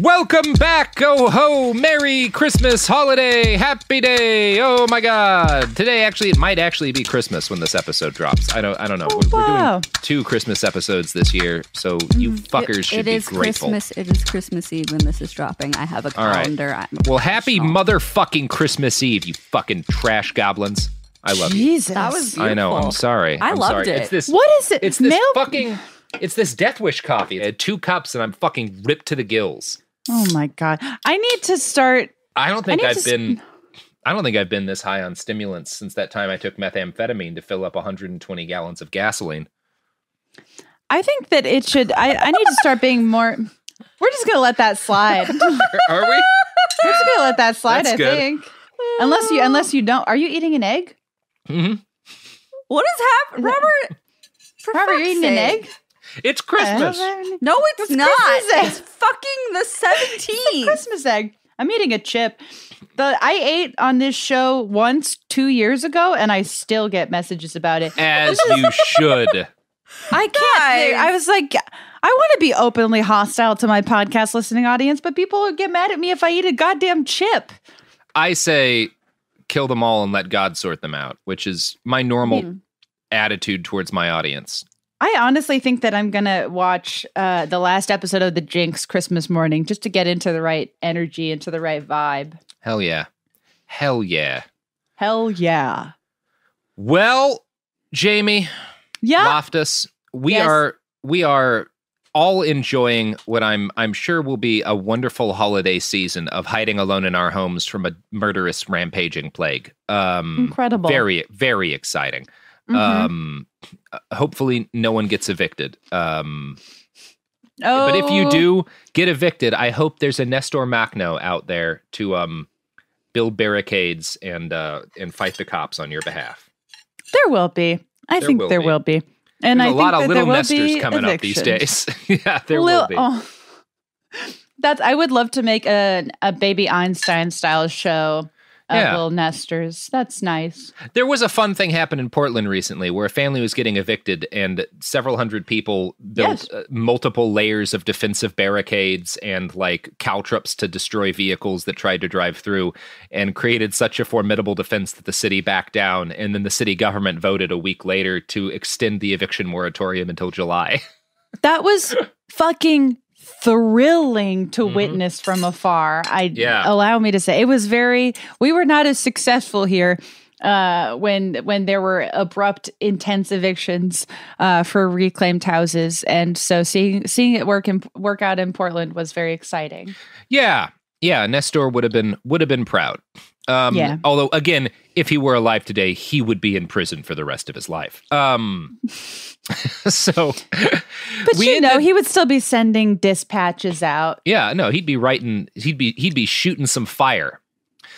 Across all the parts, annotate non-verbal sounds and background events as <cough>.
Welcome back. Oh ho, Merry Christmas, holiday, happy day. Oh my god. Today actually it might actually be Christmas when this episode drops. I don't I don't know. Oh, we're, we're wow. doing two Christmas episodes this year, so you mm, fuckers should It be is grateful. Christmas. It is Christmas Eve when this is dropping. I have a All right. calendar. I'm Well, happy motherfucking Christmas Eve, you fucking trash goblins. I love you. Jesus. That was I know. I'm sorry. I I'm loved sorry. it. It's this What is it? It's this Mail- fucking it's this Death Wish coffee. I had two cups and I'm fucking ripped to the gills. Oh my god. I need to start. I don't think need I've to s- been I don't think I've been this high on stimulants since that time I took methamphetamine to fill up 120 gallons of gasoline. I think that it should. I, I need to start being more. We're just gonna let that slide. <laughs> Are we? We're just gonna let that slide. That's I good. think. Unless you, unless you don't. Are you eating an egg? hmm What is happening, Robert? For Robert, you're fuck's eating an sake. egg? It's Christmas. No, it's, not. Christmas egg. It's fucking the seventeenth. Christmas egg. I'm eating a chip. The I ate on this show once two years ago, and I still get messages about it. As you should. I can't. Guys. I was like, I want to be openly hostile to my podcast listening audience, but people would get mad at me if I eat a goddamn chip. I say kill them all and let God sort them out, which is my normal Hmm. attitude towards my audience. I honestly think that I'm gonna watch uh, the last episode of the Jinx Christmas morning just to get into the right energy, into the right vibe. Hell yeah. Hell yeah. Hell yeah, Well, Jamie, yeah. Loftus, we Yes. are we are all enjoying what I'm I'm sure will be a wonderful holiday season of hiding alone in our homes from a murderous rampaging plague. Um Incredible. very very exciting. Mhm. Um hopefully no one gets evicted. Um oh, but if you do get evicted, I hope there's a Nestor Makhno out there to um build barricades and uh and fight the cops on your behalf. there will be. I There think will there be. will be, and There's I a lot of little nesters coming up these days. <laughs> yeah, there Lil- will be. oh. That's. I would love to make a a baby Einstein style show of Yeah. little nesters. That's nice. There was a fun thing happen in Portland recently where a family was getting evicted and several hundred people built Yes. uh, multiple layers of defensive barricades and like caltrops to destroy vehicles that tried to drive through and created such a formidable defense that the city backed down and then the city government voted a week later to extend the eviction moratorium until July. <laughs> That was fucking thrilling to witness from afar. I Mm-hmm. Yeah. allow me to say it was very. We were not as successful here uh, when when there were abrupt, intense evictions uh, for reclaimed houses, and so seeing seeing it work in, work out in Portland was very exciting. yeah. Yeah, Nestor would have been would have been proud. Um, Yeah. although again, if he were alive today, he would be in prison for the rest of his life. Um <laughs> so But we you know, ended- he would still be sending dispatches out. Yeah, no, he'd be writing. He'd be he'd be shooting some fire.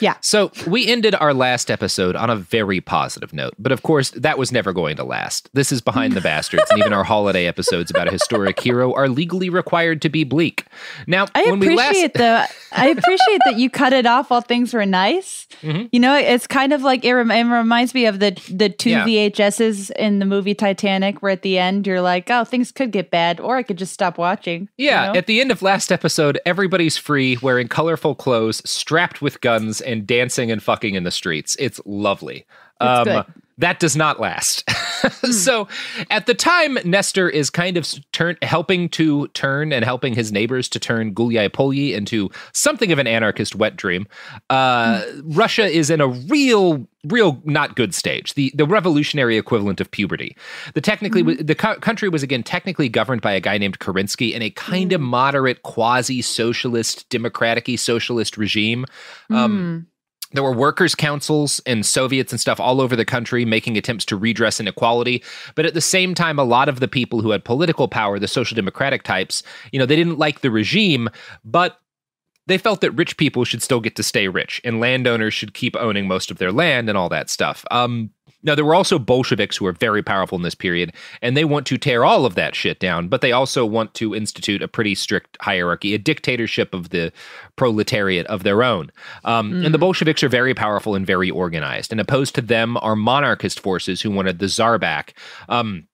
Yeah. So we ended our last episode on a very positive note, but of course that was never going to last. This is behind the <laughs> bastards, and even our holiday episodes about a historic hero are legally required to be bleak. Now, I when we last, appreciate the I appreciate that you cut it off while things were nice. Mhm. You know, it's kind of like it, rem- it reminds me of the the two Yeah. VHSs in the movie Titanic, where at the end you're like, oh, things could get bad, or I could just stop watching. you yeah, know? at the end of last episode, everybody's free, wearing colorful clothes, strapped with guns, and dancing and fucking in the streets. It's lovely. Um, good. That does not last. <laughs> Hmm. so, at the time, Nestor is kind of turn helping to turn and helping his neighbors to turn Gulyai into something of an anarchist wet dream. Uh, hmm. Russia is in a real, real not good stage. The the revolutionary equivalent of puberty. The technically hmm. the co- country was again technically governed by a guy named Kerensky in a kind of moderate, quasi socialist, democratic socialist regime. Um, there were workers' councils and Soviets and stuff all over the country making attempts to redress inequality. But at the same time, a lot of the people who had political power, the social democratic types, you know, they didn't like the regime, but they felt that rich people should still get to stay rich and landowners should keep owning most of their land and all that stuff. Um, now, there were also Bolsheviks who were very powerful in this period, and they want to tear all of that shit down, but they also want to institute a pretty strict hierarchy, a dictatorship of the proletariat of their own. Um, And the Bolsheviks are very powerful and very organized, and opposed to them are monarchist forces who wanted the czar back. Um,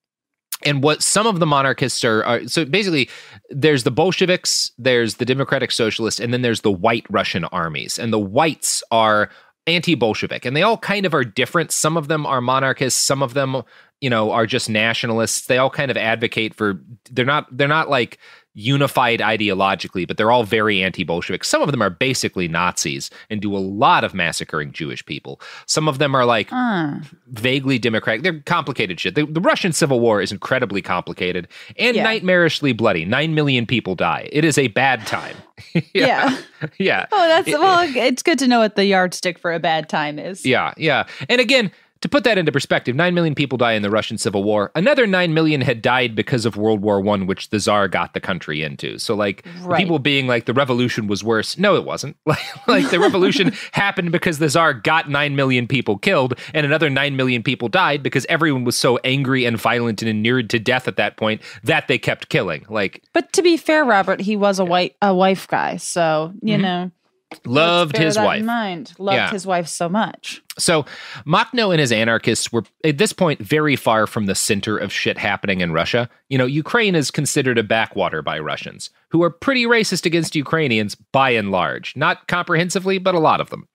And what some of the monarchists are, are so basically there's the Bolsheviks, there's the Democratic Socialists, and then there's the white Russian armies. And the whites are anti-Bolshevik, and they all kind of are different. Some of them are monarchists, some of them, you know, are just nationalists. They all kind of advocate for they're not they're not like unified ideologically, but they're all very anti-Bolshevik. Some of them are basically Nazis and do a lot of massacring Jewish people. Some of them are like Uh, vaguely democratic. They're complicated shit. The, the Russian Civil War is incredibly complicated and Yeah. nightmarishly bloody. Nine million people die. It is a bad time. <laughs> yeah. <laughs> yeah. Oh, that's It- well. It's good to know what the yardstick for a bad time is. Yeah, yeah. And again, to put that into perspective, 9 million people die in the Russian Civil War. Another 9 million had died because of World War One, which the Tsar got the country into. So, like, Right. people being like, the revolution was worse. No, it wasn't. <laughs> Like, like the revolution <laughs> happened because the Tsar got 9 million people killed, and another 9 million people died because everyone was so angry and violent and inured to death at that point that they kept killing. Like, But to be fair, Robert, he was a white a wife guy, so you mm-hmm. know let's loved his wife. In mind, loved Yeah. his wife so much. So, Makhno and his anarchists were at this point very far from the center of shit happening in Russia. You know, Ukraine is considered a backwater by Russians, who are pretty racist against Ukrainians by and large. Not comprehensively, but a lot of them.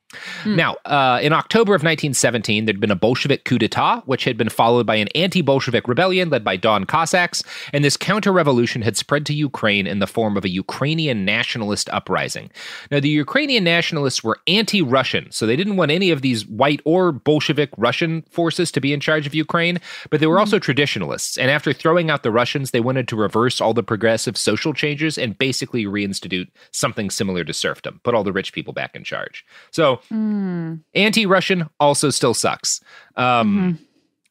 Now, uh, in October of 1917, there'd been a Bolshevik coup d'etat, which had been followed by an anti Bolshevik rebellion led by Don Cossacks, and this counter revolution had spread to Ukraine in the form of a Ukrainian nationalist uprising. Now, the Ukrainian nationalists were anti Russian, so they didn't want any of these white or Bolshevik Russian forces to be in charge of Ukraine, but they were also traditionalists. And after throwing out the Russians, they wanted to reverse all the progressive social changes and basically reinstitute something similar to serfdom, put all the rich people back in charge. So, anti Russian also still sucks. Um,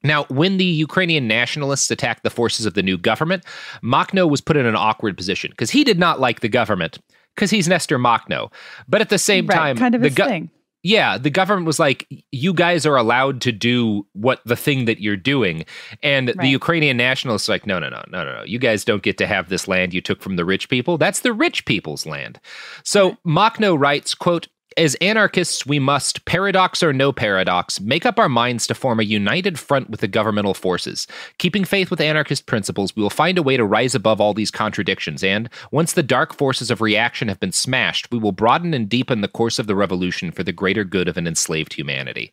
Now, when the Ukrainian nationalists attacked the forces of the new government, Makhno was put in an awkward position because he did not like the government because he's Nestor Makhno. But at the same right, time, kind of the go- thing. yeah, the government was like, you guys are allowed to do what the thing that you're doing. And the Ukrainian nationalists are like, no, no, no, no, no, no. You guys don't get to have this land you took from the rich people. That's the rich people's land. So Makhno writes, quote, as anarchists, we must, paradox or no paradox, make up our minds to form a united front with the governmental forces. Keeping faith with anarchist principles, we will find a way to rise above all these contradictions, and, once the dark forces of reaction have been smashed, we will broaden and deepen the course of the revolution for the greater good of an enslaved humanity.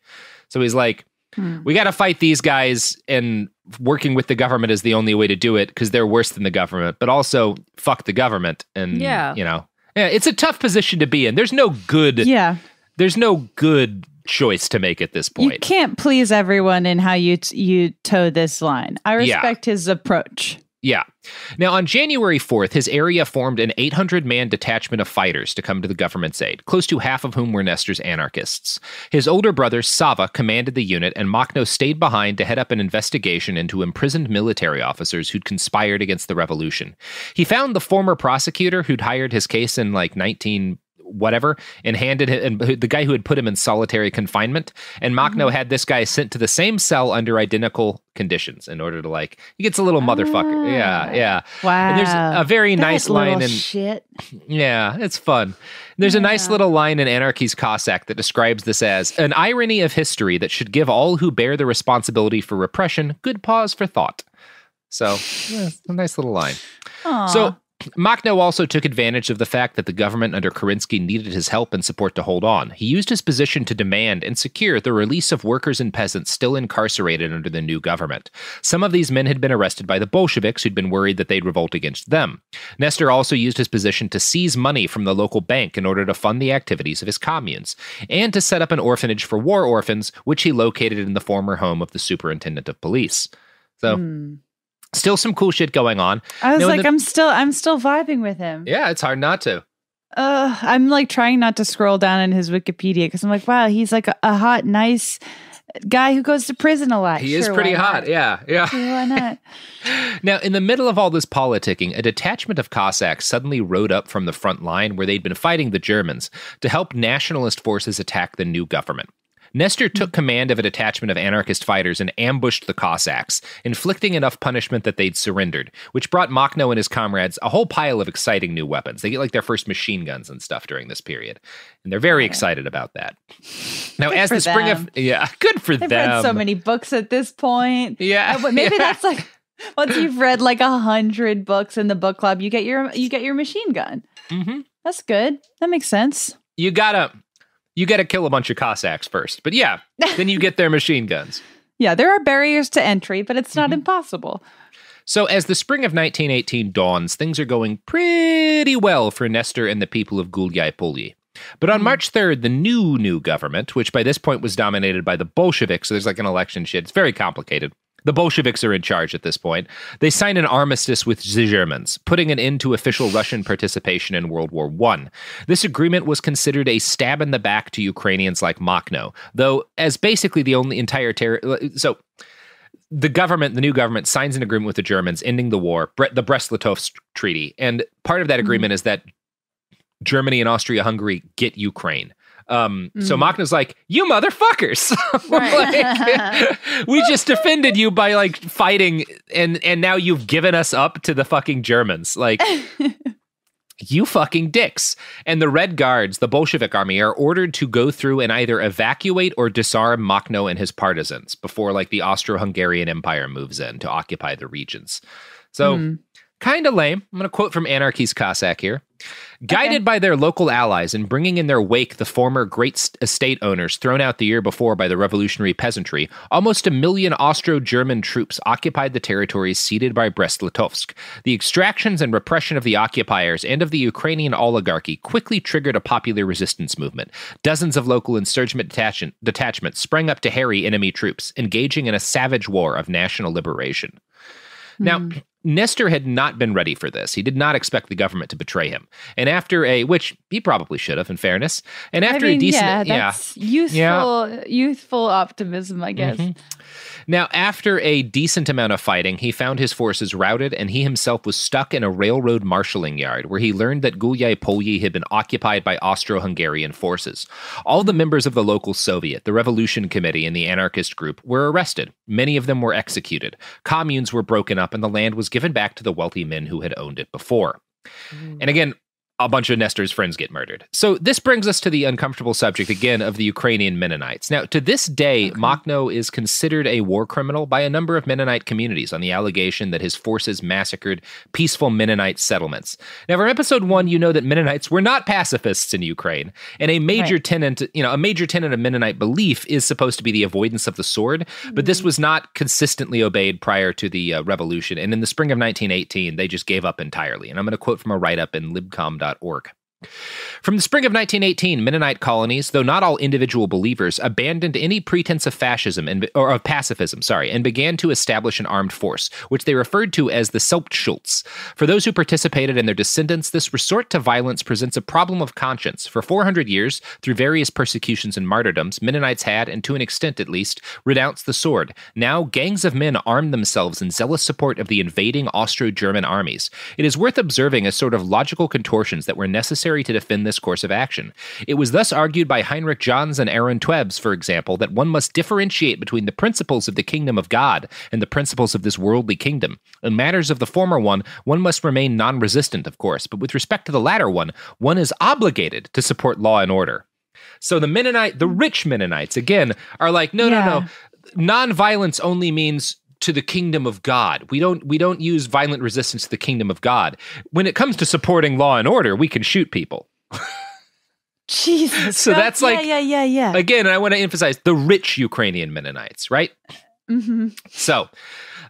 So he's like, hmm. we got to fight these guys, and working with the government is the only way to do it because they're worse than the government, but also fuck the government. And, Yeah. you know, yeah, it's a tough position to be in. There's no good Yeah, there's no good choice to make at this point. you can't please everyone in how you t- you toe this line. I Yeah. respect his approach. Yeah. Now, on January 4th, his area formed an 800 man detachment of fighters to come to the government's aid, close to half of whom were Nestor's anarchists. His older brother, Sava, commanded the unit, and Makhno stayed behind to head up an investigation into imprisoned military officers who'd conspired against the revolution. He found the former prosecutor who'd hired his case in like 19 whatever and handed him and the guy who had put him in solitary confinement and Makhno mm-hmm. had this guy sent to the same cell under identical conditions in order to like he gets a little motherfucker ah. yeah yeah Wow. and there's a very That nice line in shit. <laughs> yeah, it's fun. There's a nice little line in Anarchy's Cossack that describes this as an irony of history that should give all who bear the responsibility for repression good pause for thought. So, yeah, a nice little line. Aw. So, Makhno also took advantage of the fact that the government under Kerensky needed his help and support to hold on. He used his position to demand and secure the release of workers and peasants still incarcerated under the new government. Some of these men had been arrested by the Bolsheviks who'd been worried that they'd revolt against them. Nestor also used his position to seize money from the local bank in order to fund the activities of his communes, and to set up an orphanage for war orphans, which he located in the former home of the superintendent of police. So, Hmm. Still some cool shit going on. I was Now, like, the- I'm still, I'm still vibing with him. Yeah, it's hard not to. Uh, I'm like trying not to scroll down in his Wikipedia because I'm like, wow, he's like a, a hot, nice guy who goes to prison a lot. He is pretty hot. not? Yeah, yeah. Why not? <laughs> <laughs> Now, in the middle of all this politicking, a detachment of Cossacks suddenly rode up from the front line where they'd been fighting the Germans to help nationalist forces attack the new government. Nestor took command of a detachment of anarchist fighters and ambushed the Cossacks, inflicting enough punishment that they'd surrendered, which brought Makhno and his comrades a whole pile of exciting new weapons. They get like their first machine guns and stuff during this period, and they're very excited about that. <laughs> Now, Good as the spring them. of yeah, <laughs> good for them. They've them. read so many books at this point. Yeah, Uh, maybe <laughs> yeah. that's like Once you've read like a hundred books in the book club, you get your you get your machine gun. hmm That's good. That makes sense. You gotta you gotta kill a bunch of Cossacks first, but yeah, then you get their machine guns. <laughs> Yeah, there are barriers to entry, but it's not mm-hmm. impossible. So, as the spring of 1918 dawns, things are going pretty well for Nestor and the people of Gulyaipolii. But on mm. March 3rd, the new, new government, which by this point was dominated by the Bolsheviks, so there's like an election shit, it's very complicated. The Bolsheviks are in charge at this point. They sign an armistice with the Germans, putting an end to official Russian participation in World War I. This agreement was considered a stab in the back to Ukrainians like Makhno, though as basically the only entire territory. Uh, so the government, the new government, signs an agreement with the Germans ending the war, the Brest-Litovsk Treaty, and part of that mm-hmm. agreement is that Germany and Austria-Hungary get Ukraine. Um, So Makhno's like, "You motherfuckers! <laughs> like, <laughs> we just defended you by like fighting, and and now you've given us up to the fucking Germans. Like, <laughs> you fucking dicks. And the Red Guards, the Bolshevik army, are ordered to go through and either evacuate or disarm Makhno and his partisans before like the Austro-Hungarian Empire moves in to occupy the regions. So kind of lame. I'm going to quote from Anarchy's Cossack here. Guided by their local allies and bringing in their wake the former great estate owners thrown out the year before by the revolutionary peasantry, almost a million Austro German troops occupied the territories ceded by Brest Litovsk. The extractions and repression of the occupiers and of the Ukrainian oligarchy quickly triggered a popular resistance movement. Dozens of local insurgent detachment, detachments sprang up to harry enemy troops, engaging in a savage war of national liberation. Now, hmm. Nestor had not been ready for this. He did not expect the government to betray him. And after a, which he probably should have, in fairness, and after I mean, a decent, yeah, yeah, that's youthful, youthful optimism, I guess. Mm-hmm. Now, after a decent amount of fighting, he found his forces routed and he himself was stuck in a railroad marshalling yard where he learned that Gulyai Polyi had been occupied by Austro Hungarian forces. All the members of the local Soviet, the Revolution Committee, and the anarchist group were arrested. Many of them were executed. Communes were broken up and the land was given back to the wealthy men who had owned it before. Mm. And again, a bunch of Nestor's friends get murdered. So this brings us to the uncomfortable subject again of the Ukrainian Mennonites. Now, to this day, Makhno is considered a war criminal by a number of Mennonite communities on the allegation that his forces massacred peaceful Mennonite settlements. Now, from episode one, you know that Mennonites were not pacifists in Ukraine, and a major Right. tenet, you know, a major tenet of Mennonite belief is supposed to be the avoidance of the sword. But this was not consistently obeyed prior to the uh, revolution, and in the spring of 1918, they just gave up entirely. And I'm going to quote from a write-up in libcom.org. From the spring of 1918, Mennonite colonies, though not all individual believers, abandoned any pretense of fascism and or of pacifism, sorry, and began to establish an armed force, which they referred to as the Selbstschutz. For those who participated and their descendants, this resort to violence presents a problem of conscience. For 400 years, through various persecutions and martyrdoms, Mennonites had, and to an extent at least, renounced the sword. Now, gangs of men armed themselves in zealous support of the invading Austro-German armies. It is worth observing a sort of logical contortions that were necessary to defend this course of action. It was thus argued by Heinrich Johns and Aaron Twebs, for example, that one must differentiate between the principles of the kingdom of God and the principles of this worldly kingdom. In matters of the former one, one must remain non resistant, of course, but with respect to the latter one, one is obligated to support law and order. So the Mennonite, the rich Mennonites, again, are like, no, Yeah. no, no. Nonviolence only means to the kingdom of God. We don't we don't use violent resistance to the kingdom of God. When it comes to supporting law and order, we can shoot people. <laughs> Jesus. So that's like- yeah, yeah, yeah. yeah. Again, I want to emphasize the rich Ukrainian Mennonites, right? hmm So,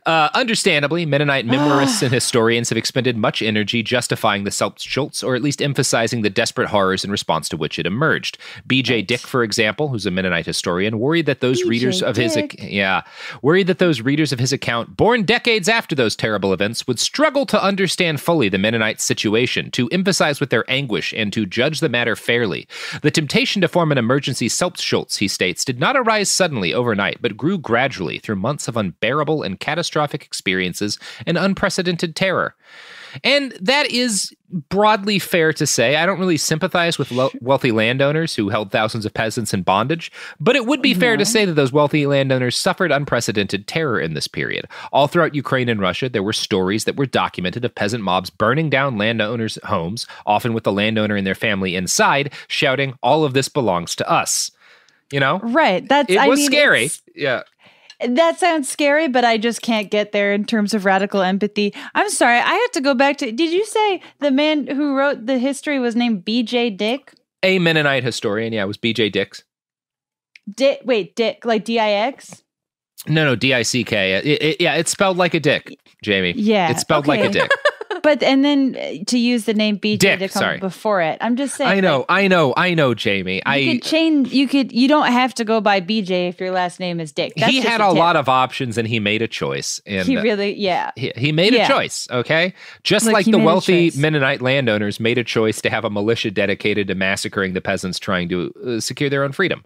uh, understandably, Mennonite memorists and <sighs> historians have expended much energy justifying the Selbstschutz, or at least emphasizing the desperate horrors in response to which it emerged. B.J. Dick, for example, who's a Mennonite historian, worried that those readers of his yeah worried that those readers of his account, born decades after those terrible events, would struggle to understand fully the Mennonite situation, to emphasize with their anguish, and to judge the matter fairly. The temptation to form an emergency Selbstschutz, he states, did not arise suddenly overnight, but grew gradually through months of unbearable and catastrophic experiences and unprecedented terror. And that is broadly fair to say. I don't really sympathize with lo- wealthy landowners who held thousands of peasants in bondage, but it would be fair to say that those wealthy landowners suffered unprecedented terror in this period. All throughout Ukraine and Russia, there were stories that were documented of peasant mobs burning down landowners' homes, often with the landowner and their family inside, shouting, All of this belongs to us. You know? Right. That's It I was mean, scary. Yeah. That sounds scary, but I just can't get there in terms of radical empathy. I'm sorry, I have to go back to. Did you say the man who wrote the history was named B.J. Dick? A Mennonite historian, yeah, it was B.J. Dix. Dick, wait, Dick, like D I X? No, no, D I C K. Yeah, it's spelled like a dick, Jamie. Yeah, it's spelled like a dick. <laughs> But and then uh, to use the name B.J. Dick, to come sorry. before it. I'm just saying. I know, like, I know, I know, Jamie. you I could change. You could. You don't have to go by BJ if your last name is Dick. That's he had a a lot of options and he made a choice. And He really, yeah. he, he made Yeah. a choice, okay? Just Like, like the wealthy. Mennonite landowners made a choice to have a militia dedicated to massacring the peasants trying to uh, secure their own freedom.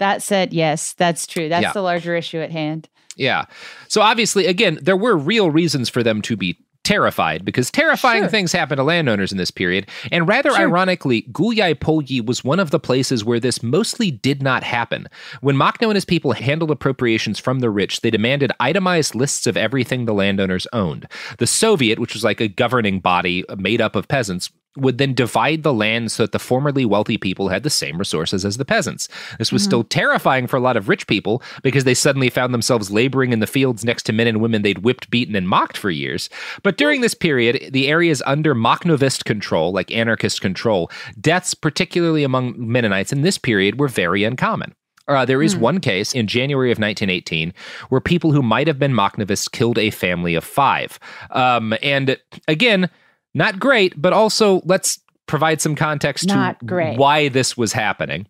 That said, yes, that's true. That's Yeah. the larger issue at hand. Yeah. So obviously, again, there were real reasons for them to be terrified because terrifying Sure. things happened to landowners in this period. And rather Sure. ironically, Gulyai Polyi was one of the places where this mostly did not happen. When Makhno and his people handled appropriations from the rich, they demanded itemized lists of everything the landowners owned. The Soviet, which was like a governing body made up of peasants, would then divide the land so that the formerly wealthy people had the same resources as the peasants. This was still terrifying for a lot of rich people because they suddenly found themselves laboring in the fields next to men and women they'd whipped, beaten, and mocked for years. But during this period, the areas under Makhnovist control, like anarchist control, deaths, particularly among Mennonites in this period, were very uncommon. Uh, there is one case in January of 1918 where people who might have been Makhnovists killed a family of five. Um, and again, not great, but also let's provide some context Not to great. why this was happening.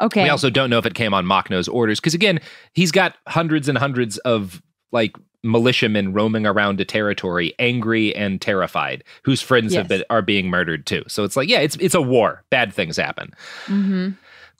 Okay. We also don't know if it came on Makhno's orders because again, he's got hundreds and hundreds of like militiamen roaming around a territory, angry and terrified, whose friends have been are being murdered too. So it's like, yeah, it's it's a war. Bad things happen. hmm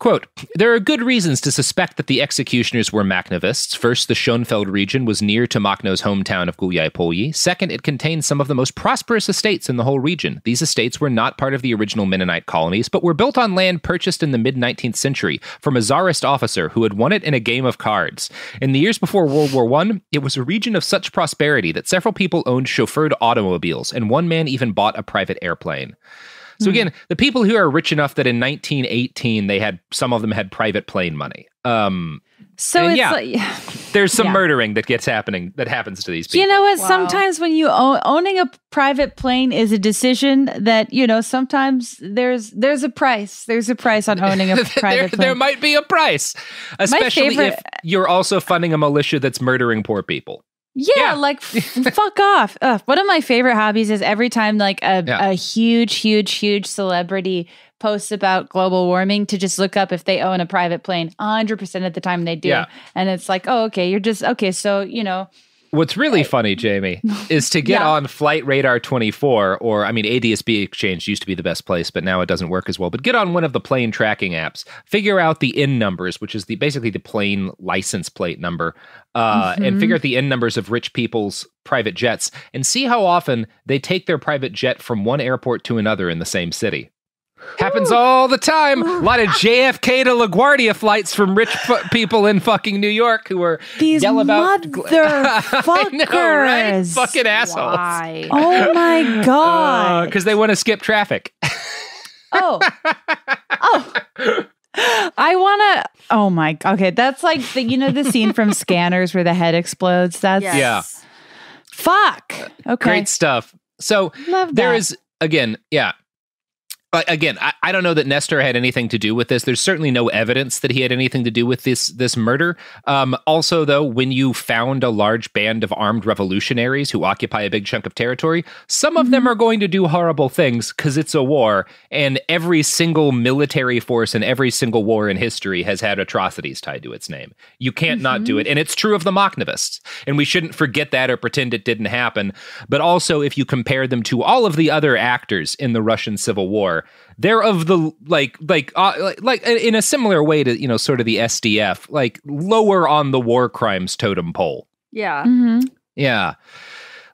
Quote, there are good reasons to suspect that the executioners were Makhnovists. First, the Schonfeld region was near to Makhno's hometown of Gulyai-Polyi. Second, it contained some of the most prosperous estates in the whole region. These estates were not part of the original Mennonite colonies, but were built on land purchased in the mid-19th century from a czarist officer who had won it in a game of cards. In the years before World War I, it was a region of such prosperity that several people owned chauffeured automobiles, and one man even bought a private airplane. So again, the people who are rich enough that in 1918 they had some of them had private plane money. Um, So it's yeah. like, <laughs> there's some Yeah. murdering that gets happening that happens to these people. you know what? Wow. Sometimes when you own, owning a private plane is a decision that you know. Sometimes there's there's a price. There's a price on owning a <laughs> there, private plane. there might be a price, especially favorite- if you're also funding a militia that's murdering poor people. Yeah, Yeah. like f- fuck off. Ugh, one of my favorite hobbies is every time like a, Yeah. a huge, huge, huge celebrity posts about global warming to just look up if they own a private plane. 100% of the time they do. Yeah. And it's like, oh, okay, you're just, okay, so, you know, What's really funny, Jamie, is to <laughs> get Yeah. on Flight Radar 24, or I mean, ADSB Exchange used to be the best place, but now it doesn't work as well. But get on one of the plane tracking apps, figure out the N numbers, which is the basically the plane license plate number, uh, and Mhm. figure out the N numbers of rich people's private jets, and see how often they take their private jet from one airport to another in the same city. Happens all the time. A lot of JFK to LaGuardia flights from rich fu- people in fucking New York who are these yell about motherfuckers. <laughs> I know, right? Fucking assholes. Why? Oh my <laughs> uh, God. Because they want to skip traffic. Oh. oh. I want to. Oh my. Okay. That's like the, you know, the scene from Scanners where the head explodes. That's Yes. Yeah. fuck. Okay. Great stuff. So Love there that. is again, yeah. Again, I, I don't know that Nestor had anything to do with this. There's certainly no evidence that he had anything to do with this this murder. Um, also, though, when you found a large band of armed revolutionaries who occupy a big chunk of territory, some of them are going to do horrible things because it's a war, and every single military force in every single war in history has had atrocities tied to its name. You can't not do it, and it's true of the Makhnovists, and we shouldn't forget that or pretend it didn't happen. But also, if you compare them to all of the other actors in the Russian Civil War, they're of the like like uh, like like in a similar way to you know sort of the SDF, like lower on the war crimes totem pole. Yeah. Mhm. Yeah.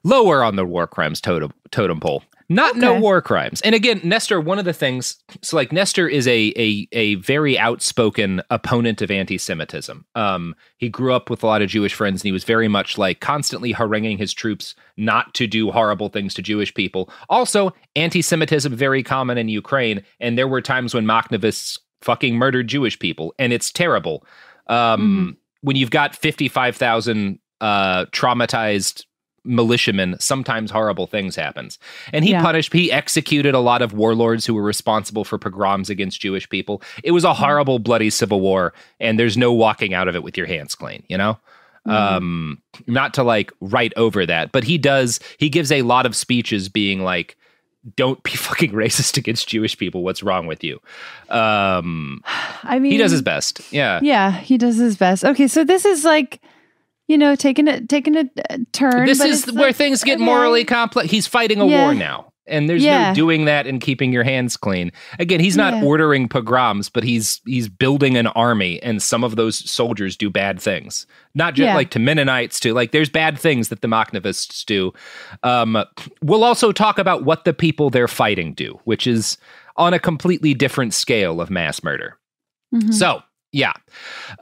Lower on the war crimes totem totem pole. Not no war crimes. And again, Nestor, one of the things so like Nestor is a a a very outspoken opponent of anti-Semitism. Um he grew up with a lot of Jewish friends and he was very much like constantly haranguing his troops not to do horrible things to Jewish people. Also, anti-Semitism very common in Ukraine and there were times when Makhnovists fucking murdered Jewish people and it's terrible. Um when you've got 55,000 uh, traumatized militiamen, sometimes horrible things happens. And he Yeah. punished, he executed a lot of warlords who were responsible for pogroms against Jewish people. It was a horrible, bloody civil war, and there's no walking out of it with your hands clean, you know? Um, not to like write over that, but he does, he gives a lot of speeches being like, don't be <laughs> fucking racist against Jewish people. What's wrong with you? Um, <sighs> I mean, he does his best. Yeah. Yeah, he does his best. Okay, so this is like, you know, taking a taking a turn. This is where like, things get okay. morally complex. He's fighting a Yeah. war now. And there's Yeah. no doing that and keeping your hands clean. Again, he's not Yeah. ordering pogroms, but he's he's building an army, and some of those soldiers do bad things. Not just like to Mennonites, to like there's bad things that the Makhnovists do. Um, we'll also talk about what the people they're fighting do, which is on a completely different scale of mass murder. Mhm. So yeah,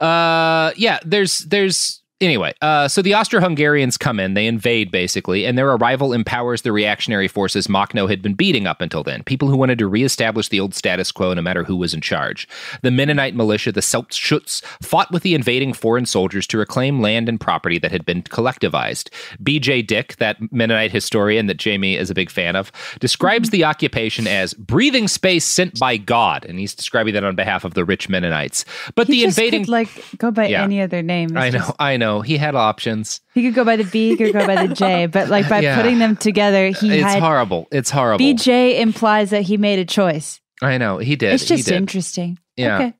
uh, yeah. There's there's anyway. Uh, so the Austro-Hungarians come in, they invade basically, and their arrival empowers the reactionary forces Makhno had been beating up until then. People who wanted to reestablish the old status quo, no matter who was in charge. The Mennonite militia, the Selbstschutz, fought with the invading foreign soldiers to reclaim land and property that had been collectivized. B.J. Dick, that Mennonite historian that Jamie is a big fan of, describes the occupation as breathing space sent by God, and he's describing that on behalf of the rich Mennonites. But He the invading could, like go by Yeah. any other name. It's I know, just- I know. He had options. he could go by the B, he could go by the J, <laughs> but like by Yeah. putting them together, he It's had horrible. It's horrible. BJ implies that he made a choice. I know. He did. It's just interesting. Yeah. Okay.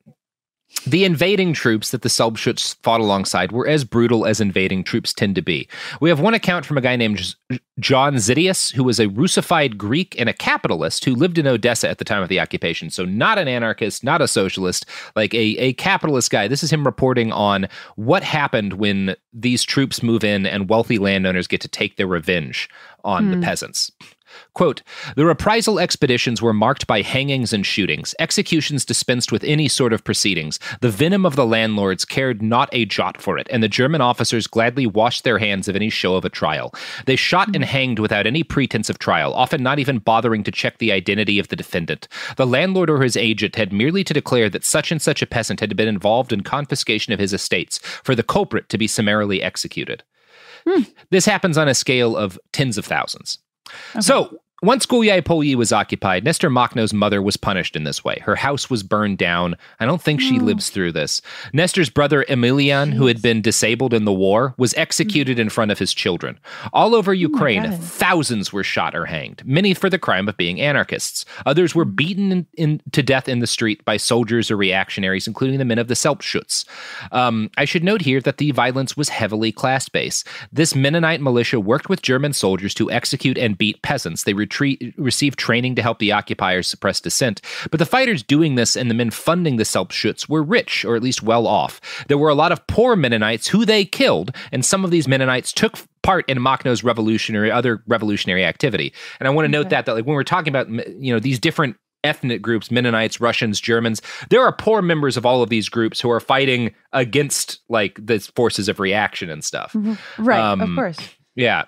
The invading troops that the Selbstschutz fought alongside were as brutal as invading troops tend to be. We have one account from a guy named John Zidius, who was a Russified Greek and a capitalist who lived in Odessa at the time of the occupation. So, not an anarchist, not a socialist, like a, a capitalist guy. This is him reporting on what happened when these troops move in and wealthy landowners get to take their revenge on the hmm. peasants. Quote, the reprisal expeditions were marked by hangings and shootings, executions dispensed with any sort of proceedings. The venom of the landlords cared not a jot for it, and the German officers gladly washed their hands of any show of a trial. They shot and hanged without any pretense of trial, often not even bothering to check the identity of the defendant. The landlord or his agent had merely to declare that such and such a peasant had been involved in confiscation of his estates, for the culprit to be summarily executed. Hmm. This happens on a scale of tens of thousands. So, once Gulyai was occupied, Nestor Makhno's mother was punished in this way. Her house was burned down. I don't think she lives through this. Nestor's brother Emilian, who had been disabled in the war, was executed in front of his children. All over Ukraine, God. thousands were shot or hanged, many for the crime of being anarchists. Others were beaten in, in, to death in the street by soldiers or reactionaries, including the men of the Selbstschutz. Um, I should note here that the violence was heavily class based. This Mennonite militia worked with German soldiers to execute and beat peasants. They retreat, received training to help the occupiers suppress dissent. But the fighters doing this and the men funding the Selbstschutz were rich, or at least well off. There were a lot of poor Mennonites who they killed, and some of these Mennonites took part in Makhno's revolutionary other revolutionary activity. And I want to note that that like when we're talking about you know these different ethnic groups Mennonites, Russians, Germans. There are poor members of all of these groups who are fighting against like the forces of reaction and stuff. Right, Um, of course. Yeah.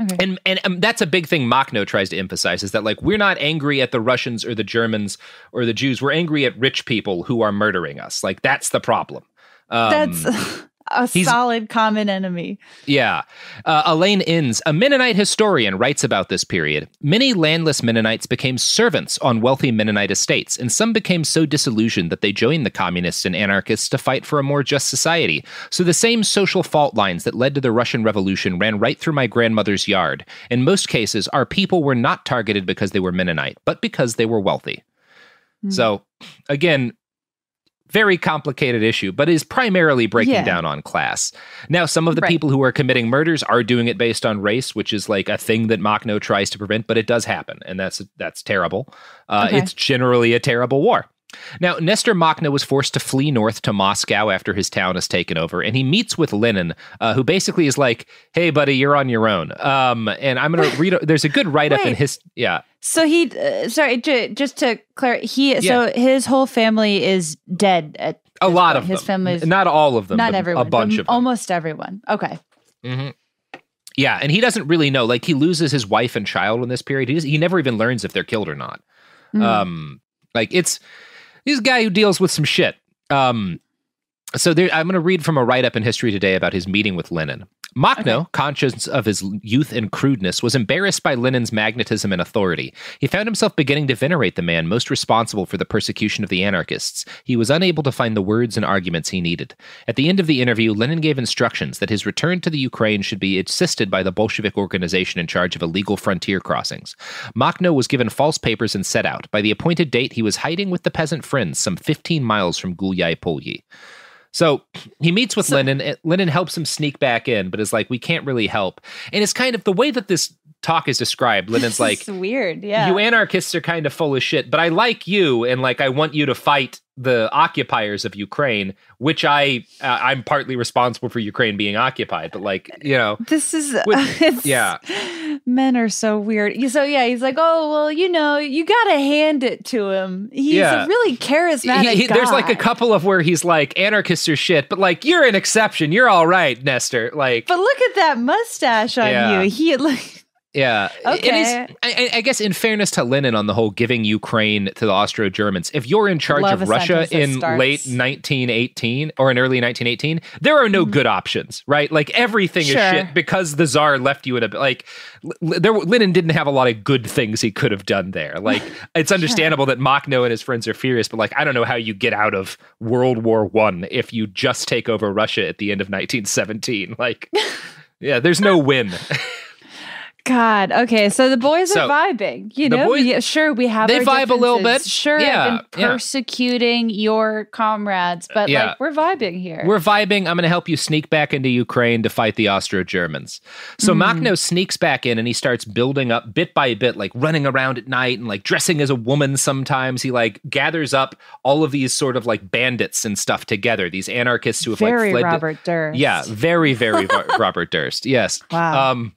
Okay. And and um, that's a big thing Makhno tries to emphasize is that like we're not angry at the Russians or the Germans or the Jews. We're angry at rich people who are murdering us. Like that's the problem. Um, That's <laughs> a he's- solid common enemy. yeah. Uh, Elaine Enns, a Mennonite historian, writes about this period. Many landless Mennonites became servants on wealthy Mennonite estates, and some became so disillusioned that they joined the communists and anarchists to fight for a more just society. So the same social fault lines that led to the Russian Revolution ran right through my grandmother's yard. In most cases, our people were not targeted because they were Mennonite, but because they were wealthy. So, again, very complicated issue, but is primarily breaking Yeah. down on class. Now, some of the Right. people who are committing murders are doing it based on race, which is like a thing that Makhno tries to prevent, but it does happen, and that's that's terrible. Uh, Okay. It's generally a terrible war. Now, Nestor Makhno was forced to flee north to Moscow after his town is taken over, and he meets with Lenin, uh, who basically is like, "Hey, buddy, you're on your own." Um, and I'm going to read. <laughs> There's a good write up in his. Yeah, So he, uh, sorry, j- just to clarify, he, so his whole family is dead. At a lot point. of his family not all of them, not everyone, a bunch of them. almost everyone. Okay, hmm Yeah, and he doesn't really know. Like he loses his wife and child in this period. He, does- he never even learns if they're killed or not. Mm. Um, like it's he's a guy who deals with some shit. Um, so there, I'm going to read from a write up in History Today about his meeting with Lenin. Makhno, conscious of his youth and crudeness, was embarrassed by Lenin's magnetism and authority. He found himself beginning to venerate the man most responsible for the persecution of the anarchists. He was unable to find the words and arguments he needed. At the end of the interview, Lenin gave instructions that his return to the Ukraine should be assisted by the Bolshevik organization in charge of illegal frontier crossings. Makhno was given false papers and set out. By the appointed date, he was hiding with the peasant friends some 15 miles from Gulyai Polyi. So he meets with So- Lenin. and Lenin helps him sneak back in, but is like, we can't really help. And it's kind of the way that this talk is described. Lenin's <laughs> like, it's weird. Yeah. you anarchists are kind of full of shit, but I like you, and like I want you to fight the occupiers of Ukraine, which I uh, I'm partly responsible for Ukraine being occupied. But like you know, this is <laughs> With- <laughs> yeah. Men are so weird. So yeah, he's like, oh well, you know, you gotta hand it to him. He's Yeah. a really charismatic. he- he- there's like a couple of where he's like anarchists are shit, but like you're an exception. You're all right, Nestor. Like But look at that mustache on Yeah. you. He like Yeah. It is, Okay. I, I guess, in fairness to Lenin on the whole giving Ukraine to the Austro Germans, if you're in charge Love of Russia in starts- late 1918 or in early 1918, there are no good options, right? Like everything Mm-hmm. Sure. is shit because the Tsar left you in a like. There, Lenin didn't have a lot of good things he could have done there. <laughs> Like it's understandable that Makhno and his friends are furious, but like I don't know how you get out of World War One if you just take over Russia at the end of 1917. Like, <laughs> yeah, there's no win. <laughs> God. Okay, so the boys So, are vibing. You know, boys- yeah, sure we have They vibe a little bit. Sure, Yeah, I've been yeah. persecuting your comrades, but Yeah. like we're vibing here. We're vibing. I'm going to help you sneak back into Ukraine to fight the Austro Germans. So Makhno sneaks back in and he starts building up bit by bit, like running around at night and like dressing as a woman sometimes. He like gathers up all of these sort of like bandits and stuff together, these anarchists who have very like fled. Robert Durst. yeah, very, very <laughs> Robert Durst. Yes. Wow. Um,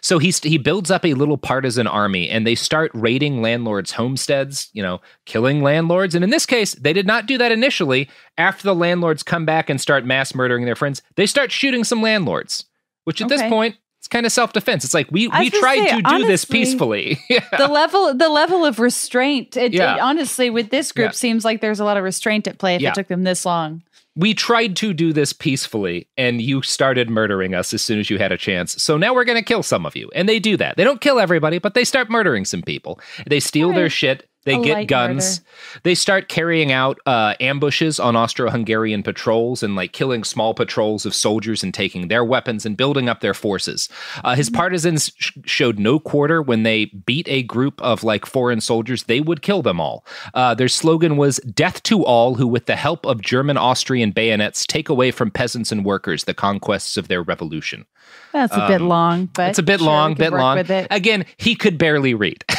so he's he builds up a little partisan army, and they start raiding landlords' homesteads. You know, killing landlords. And in this case, they did not do that initially. After the landlords come back and start mass murdering their friends, they start shooting some landlords. Which at this point, it's kind of self defense. It's like we we tried say, to do this peacefully. <laughs> yeah. the level the level of restraint it, Yeah. it- honestly with this group Yeah. seems like there's a lot of restraint at play if it took them this long we tried to do this peacefully and you started murdering us as soon as you had a chance. So now we're going to kill some of you. And they do that. They don't kill everybody, but they start murdering some people. They steal their shit. They A get guns. They start carrying out uh, ambushes on Austro Hungarian patrols and like killing small patrols of soldiers and taking their weapons and building up their forces. Uh, his partisans sh- showed no quarter when they beat a group of like foreign soldiers, they would kill them all. Uh, their slogan was Death to all who, with the help of German Austrian bayonets, take away from peasants and workers the conquests of their revolution. that's a bit long but Um, It's a bit sure, long, bit long. Again, he could barely read. <laughs>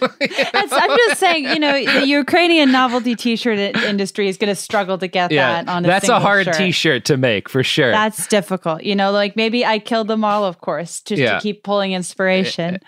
<laughs> That's, i'm just saying you know the ukrainian novelty t-shirt industry is going to struggle to get that on a that's a hard shirt. t-shirt to make for sure. that's difficult you know like maybe i killed them all of course just Yeah. to keep pulling inspiration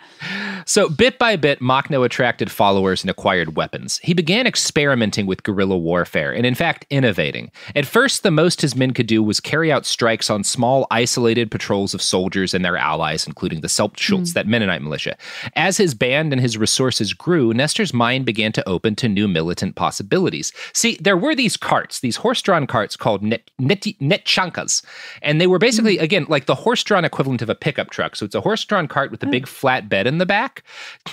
So, bit by bit, Makhno attracted followers and acquired weapons. He began experimenting with guerrilla warfare and, in fact, innovating. At first, the most his men could do was carry out strikes on small, isolated patrols of soldiers and their allies, including the Selbstschutz, mm. that Mennonite militia. As his band and his resources grew, Nestor's mind began to open to new militant possibilities. See, there were these carts, these horse drawn carts called net, net, netchankas, and they were basically, mm. again, like the horse drawn equivalent of a pickup truck. So, it's a horse drawn cart with a big mm. flat bed in the back.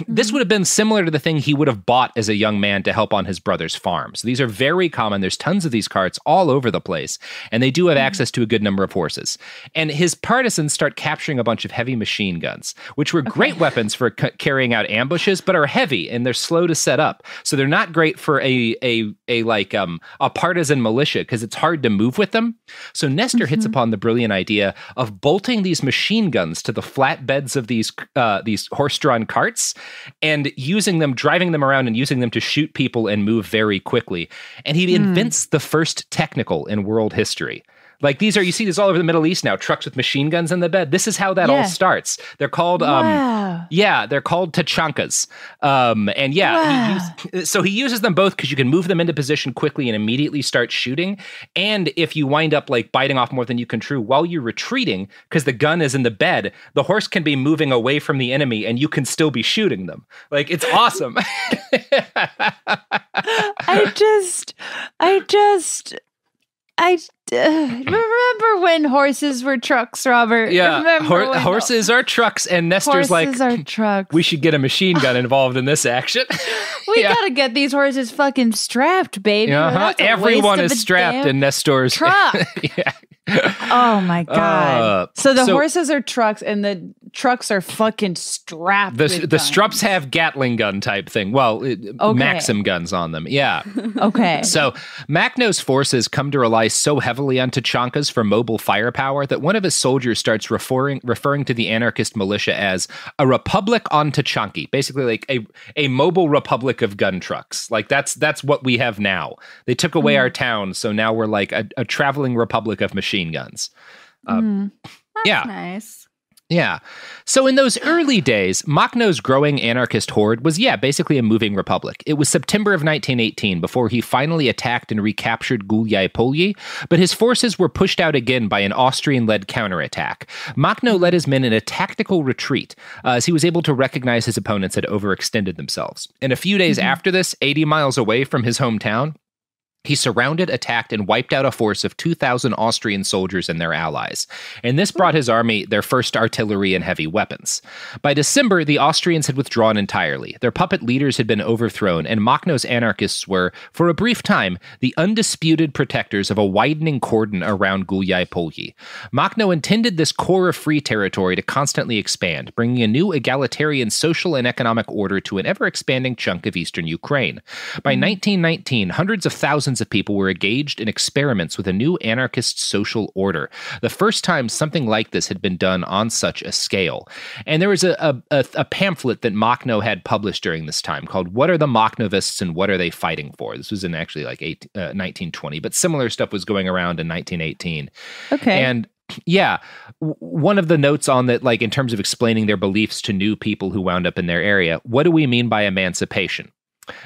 This mm. would have been similar to the thing he would have bought as a young man to help on his brother's farm. So these are very common. There's tons of these carts all over the place, and they do have access to a good number of horses. And his partisans start capturing a bunch of heavy machine guns, which were great weapons for c- carrying out ambushes, but are heavy and they're slow to set up. So they're not great for a a a like um a partisan militia because it's hard to move with them. So Nestor hits upon the brilliant idea of bolting these machine guns to the flat beds of these uh, these horse-drawn carts and using them, driving them around and using them to shoot people and move very quickly. And he invents the first technical in world history. Like these are, you see this all over the Middle East now, trucks with machine guns in the bed. This is how that Yeah. all starts. They're called, um, yeah, they're called tachankas. Um, and yeah, he use- so he uses them both because you can move them into position quickly and immediately start shooting. And if you wind up like biting off more than you can chew while you're retreating, because the gun is in the bed, the horse can be moving away from the enemy and you can still be shooting them. Like it's awesome. <laughs> I just, I just, I <sighs> remember when horses were trucks, Robert? Yeah, Remember hor- horses are trucks, and Nestor's horses like, are trucks. we should get a machine gun <laughs> involved in this action. <laughs> We Yeah. gotta get these horses fucking strapped, baby. Uh-huh. Everyone is strapped in Nestor's <laughs> truck. yeah. Oh my god! Uh, so the so- horses are trucks, and the trucks are fucking strapped. The the guns. strups have Gatling gun type thing. Well, it- Maxim guns on them. Yeah. <laughs> Okay. So Makhno's forces come to rely so heavily on Tachankas for mobile firepower that one of his soldiers starts referring referring to the anarchist militia as a republic on Tachanki, basically like a a mobile republic of gun trucks. Like that's that's what we have now. They took away our town, so now we're like a, a traveling republic of machine guns. Mhm. Yeah. Nice. Yeah. So in those early days, Makhno's growing anarchist horde was, yeah, basically a moving republic. It was September of 1918 before he finally attacked and recaptured Gulyai but his forces were pushed out again by an Austrian led counterattack. Makhno led his men in a tactical retreat uh, as he was able to recognize his opponents had overextended themselves. And a few days after this, 80 miles away from his hometown, he surrounded, attacked, and wiped out a force of 2,000 Austrian soldiers and their allies. And this brought his army their first artillery and heavy weapons. By December, the Austrians had withdrawn entirely. Their puppet leaders had been overthrown, and Makhno's anarchists were, for a brief time, the undisputed protectors of a widening cordon around Gulyai Polyi. Makhno intended this core of free territory to constantly expand, bringing a new egalitarian social and economic order to an ever expanding chunk of eastern Ukraine. By mm. 1919, hundreds of thousands of people were engaged in experiments with a new anarchist social order, the first time something like this had been done on such a scale. And there was a, a, a, pamphlet that Makhno had published during this time called What Are the Makhnovists and What Are They Fighting For? This was in actually like eight, uh, 1920, but similar stuff was going around in 1918. okay. And yeah, one of the notes on that, like in terms of explaining their beliefs to new people who wound up in their area, what do we mean by emancipation?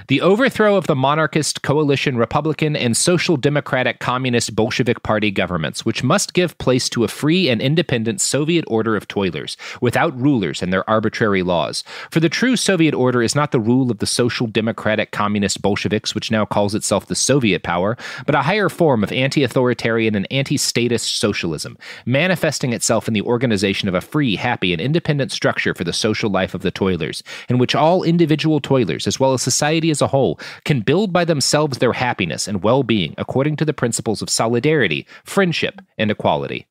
The overthrow of the monarchist, coalition, Republican, and Social Democratic Communist Bolshevik Party governments, which must give place to a free and independent Soviet order of toilers, without rulers and their arbitrary laws. For the true Soviet order is not the rule of the Social Democratic Communist Bolsheviks, which now calls itself the Soviet power, but a higher form of anti authoritarian and anti statist socialism, manifesting itself in the organization of a free, happy, and independent structure for the social life of the toilers, in which all individual toilers, as well as society as a whole, can build by themselves their happiness and well being according to the principles of solidarity, friendship, and equality.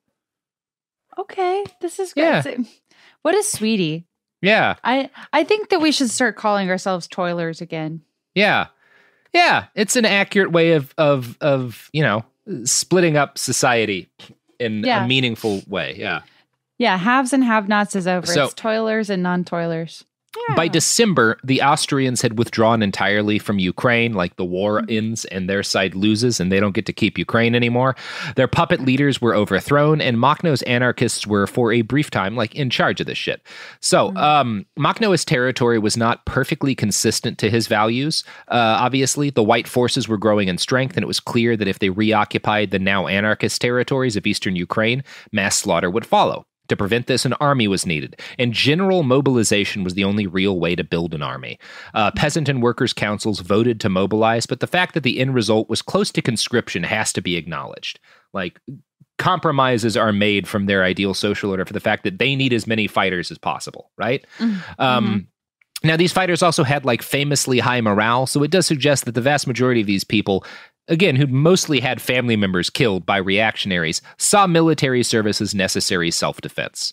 okay. This is Yeah. good. What is sweetie? Yeah, I I think that we should start calling ourselves toilers again. yeah, yeah. It's an accurate way of of of you know splitting up society in Yeah. a meaningful way. Yeah. Yeah, haves and have-nots is over. So- it's toilers and By December, the Austrians had withdrawn entirely from Ukraine, like the war ends and their side loses and they don't get to keep Ukraine anymore. Their puppet leaders were overthrown, and Makhno's anarchists were, for a brief time, like in charge of this shit. So, um, Makhno's territory was not perfectly consistent to his values. Uh, obviously, the white forces were growing in strength, and it was clear that if they reoccupied the now anarchist territories of eastern Ukraine, mass slaughter would follow. To prevent this, an army was needed, and general mobilization was the only real way to build an army. Uh, peasant and workers' councils voted to mobilize, but the fact that the end result was close to conscription has to be acknowledged. Like, compromises are made from their ideal social order for the fact that they need as many fighters as possible, right? Um, now, these fighters also had like famously high morale, so it does suggest that the vast majority of these people, again, who'd mostly had family members killed by reactionaries, saw military service as necessary self defense.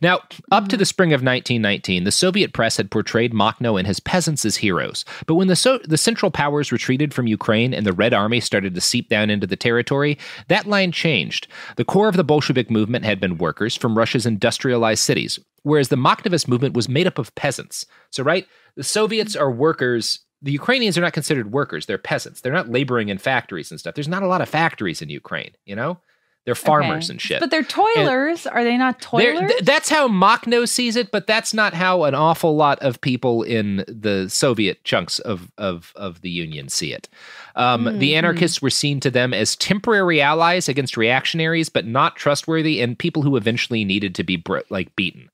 Now, up to the spring of 1919, the Soviet press had portrayed Makhno and his peasants as heroes. But when the, so- the Central Powers retreated from Ukraine and the Red Army started to seep down into the territory, that line changed. The core of the Bolshevik movement had been workers from Russia's industrialized cities, whereas the Makhnovist movement was made up of peasants. So, right, the Soviets are workers. The Ukrainians are not considered workers; they're peasants. They're not laboring in factories and stuff. There's not a lot of factories in Ukraine. You know, They're farmers Okay. and shit. But they're toilers. Are they not toilers? th- that's how Makhno sees it, but that's not how an awful lot of people in the Soviet chunks of of, of the Union see it. Um, The Mhm. anarchists were seen to them as temporary allies against reactionaries, but not trustworthy, and people who eventually needed to be br- like beaten.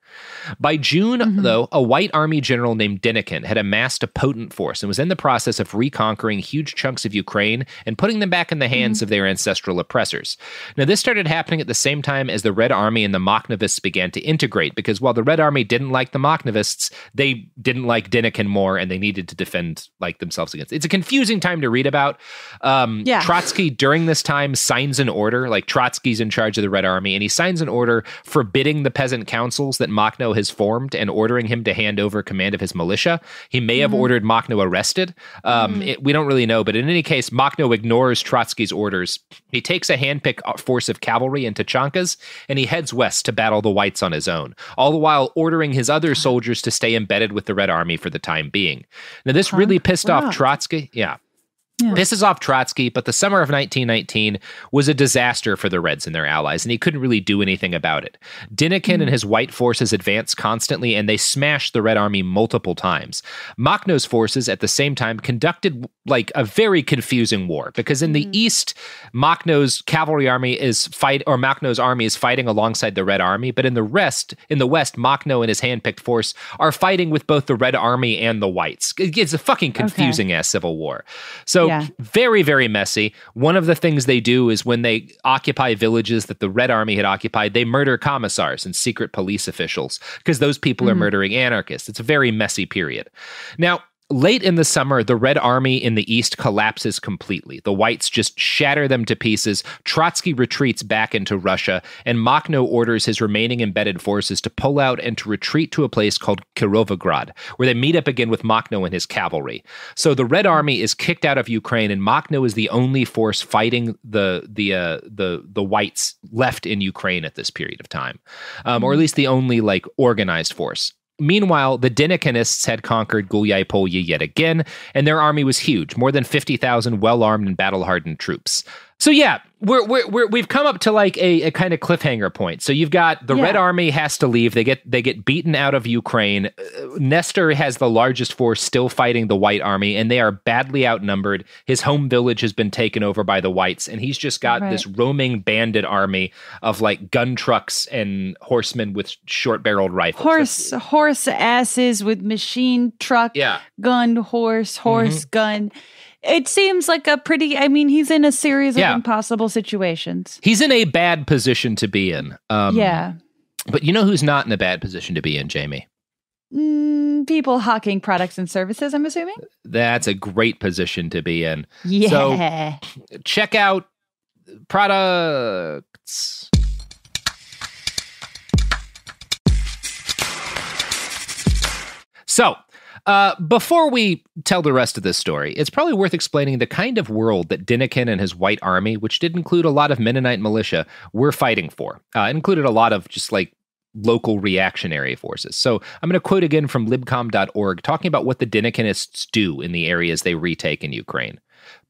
By June, Mhm. though, a white army general named Denikin had amassed a potent force and was in the process of reconquering huge chunks of Ukraine and putting them back in the hands of their ancestral oppressors. Now, this started happening at the same time as the Red Army and the Makhnovists began to integrate, because while the Red Army didn't like the Makhnovists, they didn't like Denikin more, and they needed to defend like themselves against. It's a confusing time to read about. Um, Yeah. Trotsky during this time signs an order, like Trotsky's in charge of the Red Army, and he signs an order forbidding the peasant councils that Makhno has formed and ordering him to hand over command of his militia. He may have ordered Makhno arrested. Um, it- we don't really know, but in any case, Makhno ignores Trotsky's orders. He takes a handpicked uh, force of cavalry in Tachankas and he heads west to battle the whites on his own, all the while ordering his other soldiers to stay embedded with the Red Army for the time being. Now, this really pissed Wow. off Trotsky. Yeah. Yeah. Pisses off Trotsky, but the summer of 1919 was a disaster for the Reds and their allies, and he couldn't really do anything about it. Denikin and mm. his white forces advanced constantly, and they smashed the Red Army multiple times. Makhno's forces, at the same time, conducted like a very confusing war because in the mm. east, Makhno's cavalry army is fight, or Makhno's army is fighting alongside the Red Army, but in the rest, in the west, Makhno and his handpicked force are fighting with both the Red Army and the Whites. It's a fucking confusing ass civil war. So Yeah. Very, very messy. One of the things they do is when they occupy villages that the Red Army had occupied, they murder commissars and secret police officials because those people are mm-hmm. murdering anarchists. It's a very messy period. Now, Late in the summer, the Red Army in the east collapses completely. The whites just shatter them to pieces. Trotsky retreats back into Russia, and Makhno orders his remaining embedded forces to pull out and to retreat to a place called Kirovograd, where they meet up again with Makhno and his cavalry. So the Red Army is kicked out of Ukraine, and Makhno is the only force fighting the the uh, the the whites left in Ukraine at this period of time, um, or at least the only like organized force. Meanwhile, the Denikinists had conquered Gulyaipolya yet again, and their army was huge more than 50,000 well armed and battle hardened troops. So, yeah, we're, we're, we're, we've come up to like a, a kind of cliffhanger point. So, you've got the Yeah. Red Army has to leave. They get they get beaten out of Ukraine. Uh, Nestor has the largest force still fighting the White Army, and they are badly outnumbered. His home village has been taken over by the Whites, and he's just got Right. this roaming bandit army of like gun trucks and horsemen with short barreled rifles. horse horse asses with machine truck Yeah. gun horse horse gun it seems like a pretty i mean he's in a series Yeah. of impossible situations He's in a bad position to be in. Um, yeah But you know who's not in a bad position to be in, Jamie? mm, people hawking products and services i'm assuming That's a great position to be in. yeah Check out products. So, uh, before we tell the rest of this story, it's probably worth explaining the kind of world that Denikin and his white army, which did include a lot of Mennonite militia, were fighting for. Uh, it included a lot of just like local reactionary forces. So I'm going to quote again from libcom.org talking about what the Denikinists do in the areas they retake in Ukraine.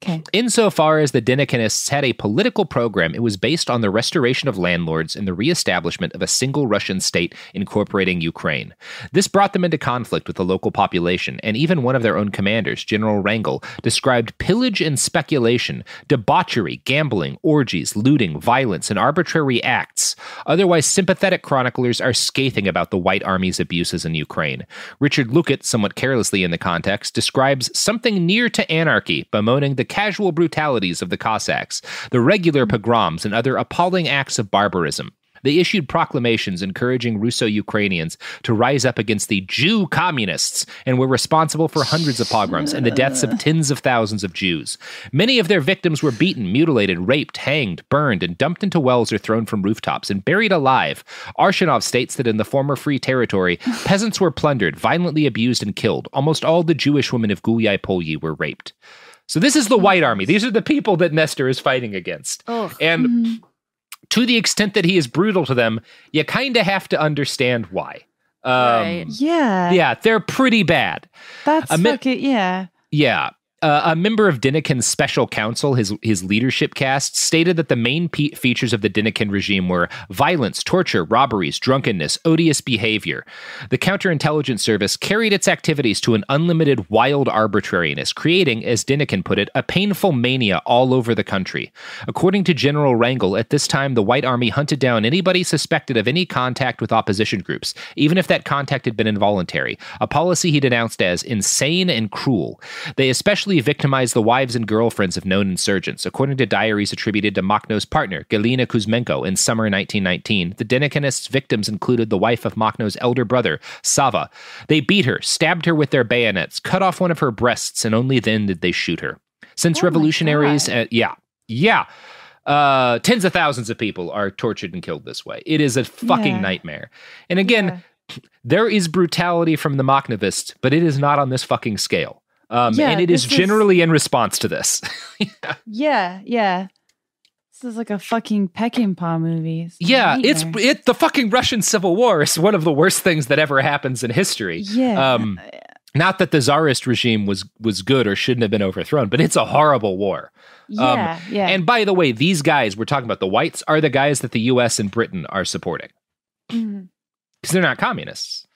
Okay Insofar as the Denikinists had a political program, it was based on the restoration of landlords and the reestablishment of a single Russian state incorporating Ukraine. This brought them into conflict with the local population, and even one of their own commanders, General Wrangel, described pillage and speculation, debauchery, gambling, orgies, looting, violence, and arbitrary acts. Otherwise, sympathetic chroniclers are scathing about the White Army's abuses in Ukraine. Richard Luckett, somewhat carelessly in the context, describes something near to anarchy, bemoaning the casual brutalities of the Cossacks, the regular pogroms, and other appalling acts of barbarism. They issued proclamations encouraging Russo Ukrainians to rise up against the Jew communists and were responsible for hundreds of pogroms and the deaths of tens of thousands of Jews. Many of their victims were beaten, mutilated, raped, hanged, burned, and dumped into wells or thrown from rooftops and buried alive. Arshinov states that in the former Free Territory, <laughs> peasants were plundered, violently abused, and killed. Almost all the Jewish women of Gulyai Polye were raped. So this is the White Army. These are the people that Nestor is fighting against. Ugh. And to the extent that he is brutal to them, you kind of have to understand why. Um, Right. yeah Yeah, they're pretty bad. that's a mi- fucking yeah Yeah. Uh, a member of Denikin's special council, his his leadership cast, stated that the main pe- features of the Denikin regime were violence, torture, robberies, drunkenness, odious behavior. The counterintelligence service carried its activities to an unlimited wild arbitrariness, creating, as Denikin put it, a painful mania all over the country. According to General Wrangel, at this time the White Army hunted down anybody suspected of any contact with opposition groups, even if that contact had been involuntary, a policy he denounced as insane and cruel. They especially victimized the wives and girlfriends of known insurgents. According to diaries attributed to Makhno's partner, Galina Kuzmenko, in summer 1919, the Denikinists' victims included the wife of Makhno's elder brother, Sava. They beat her, stabbed her with their bayonets, cut off one of her breasts, and only then did they shoot her. Since Oh revolutionaries, uh, yeah, yeah. Uh, tens of thousands of people are tortured and killed this way. It is a fucking Yeah. nightmare. And again, Yeah. <clears throat> there is brutality from the Makhnovists, but it is not on this fucking scale. Um, Yeah, and it is this is- generally in response to this. <laughs> Yeah, yeah. This is like a fucking Peckinpah movie. It's yeah, it's it. The fucking Russian Civil War is one of the worst things that ever happens in history. yeah. Um, not that the czarist regime was was good or shouldn't have been overthrown, but it's a horrible war. yeah, yeah. And by the way, these guys we're talking about, the whites, are the guys that the U.S. and Britain are supporting Mhm. because they're not communists.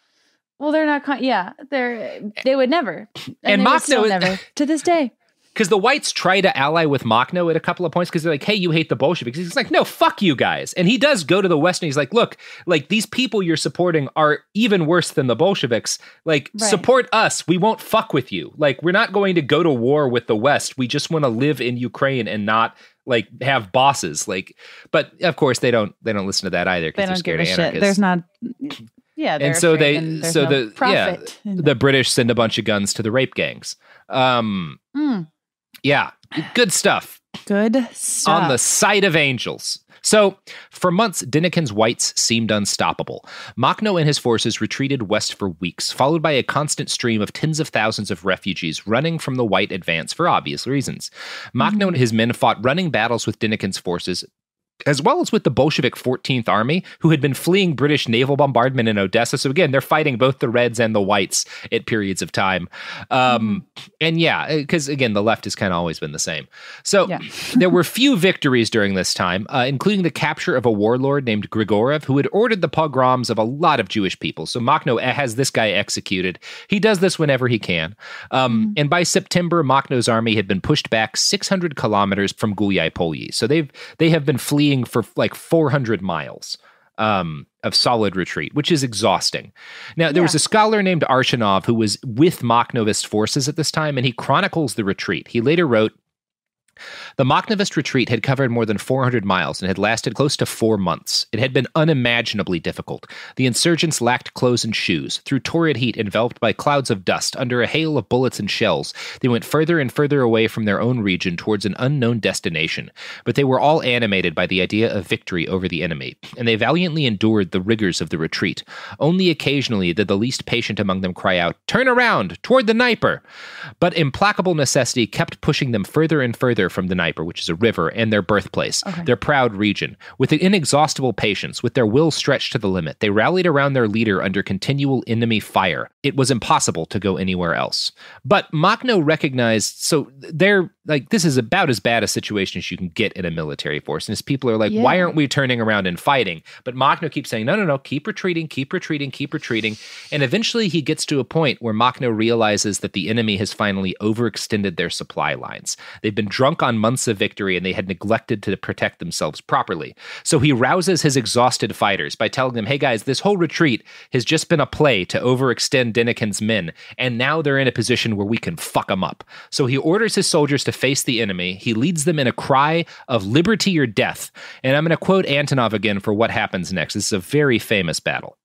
Well, they're not. Con- yeah, they're. They would never. And, And they still is- never <laughs> to this day. Because the whites try to ally with Makhno at a couple of points because they're like, hey, you hate the Bolsheviks. He's like, no, fuck you guys. And he does go to the West and he's like, look, like these people you're supporting are even worse than the Bolsheviks. Like, Right. support us. We won't fuck with you. Like, we're not going to go to war with the West. We just want to live in Ukraine and not like have bosses. Like, but of course they don't they don't listen to that either because they're don't give scared a of shit. anarchists. There's not. Yeah, and so they and so no the yeah profit in the British send a bunch of guns to the rape gangs. Um, Mm, yeah, good stuff. good stuff. on the side of angels. So, for months, Denikin's whites seemed unstoppable. Makhno and his forces retreated west for weeks, followed by a constant stream of tens of thousands of refugees running from the white advance for obvious reasons. Makhno and his men fought running battles with Denikin's forces. As well as with the Bolshevik 14th Army, who had been fleeing British naval bombardment in Odessa. So, again, they're fighting both the Reds and the Whites at periods of time. Um, And yeah, because again, the left has kind of always been the same. So, Yeah. <laughs> there were few victories during this time, uh, including the capture of a warlord named Grigoriev, who had ordered the pogroms of a lot of Jewish people. So Makhno has this guy executed. He does this whenever he can. Um, And by September, Makhno's army had been pushed back 600 kilometers from Gulyai Polyi. So they've they have been fleeing for like 400 miles. Um, of solid retreat, which is exhausting. Now, there was a scholar named Arshinov who was with Makhnovist forces at this time, and he chronicles the retreat. He later wrote, the Makhnovist retreat had covered more than 400 miles and had lasted close to four months. It had been unimaginably difficult. The insurgents lacked clothes and shoes. Through torrid heat, enveloped by clouds of dust, under a hail of bullets and shells, they went further and further away from their own region towards an unknown destination. But they were all animated by the idea of victory over the enemy, and they valiantly endured the rigors of the retreat. Only occasionally did the least patient among them cry out, Turn around! Toward the Dnieper! But implacable necessity kept pushing them further and further from the Dnieper, which is a river, and their birthplace, their proud region. With an inexhaustible patience, with their will stretched to the limit, they rallied around their leader under continual enemy fire. It was impossible to go anywhere else. But Makhno recognized, so they're like, this is about as bad a situation as you can get in a military force. And his people are like, why aren't we turning around and fighting? But Makhno keeps saying, no, no, no, keep retreating, keep retreating, keep retreating. And eventually he gets to a point where Makhno realizes that the enemy has finally overextended their supply lines. They've been drunk on months of victory and they had neglected to protect themselves properly. So he rouses his exhausted fighters by telling them, hey guys, this whole retreat has just been a play to overextend Denikin's men, and now they're in a position where we can fuck them up. So he orders his soldiers to face the enemy. He leads them in a cry of liberty or death. And I'm going to quote Antonov again for what happens next. This is a very famous battle.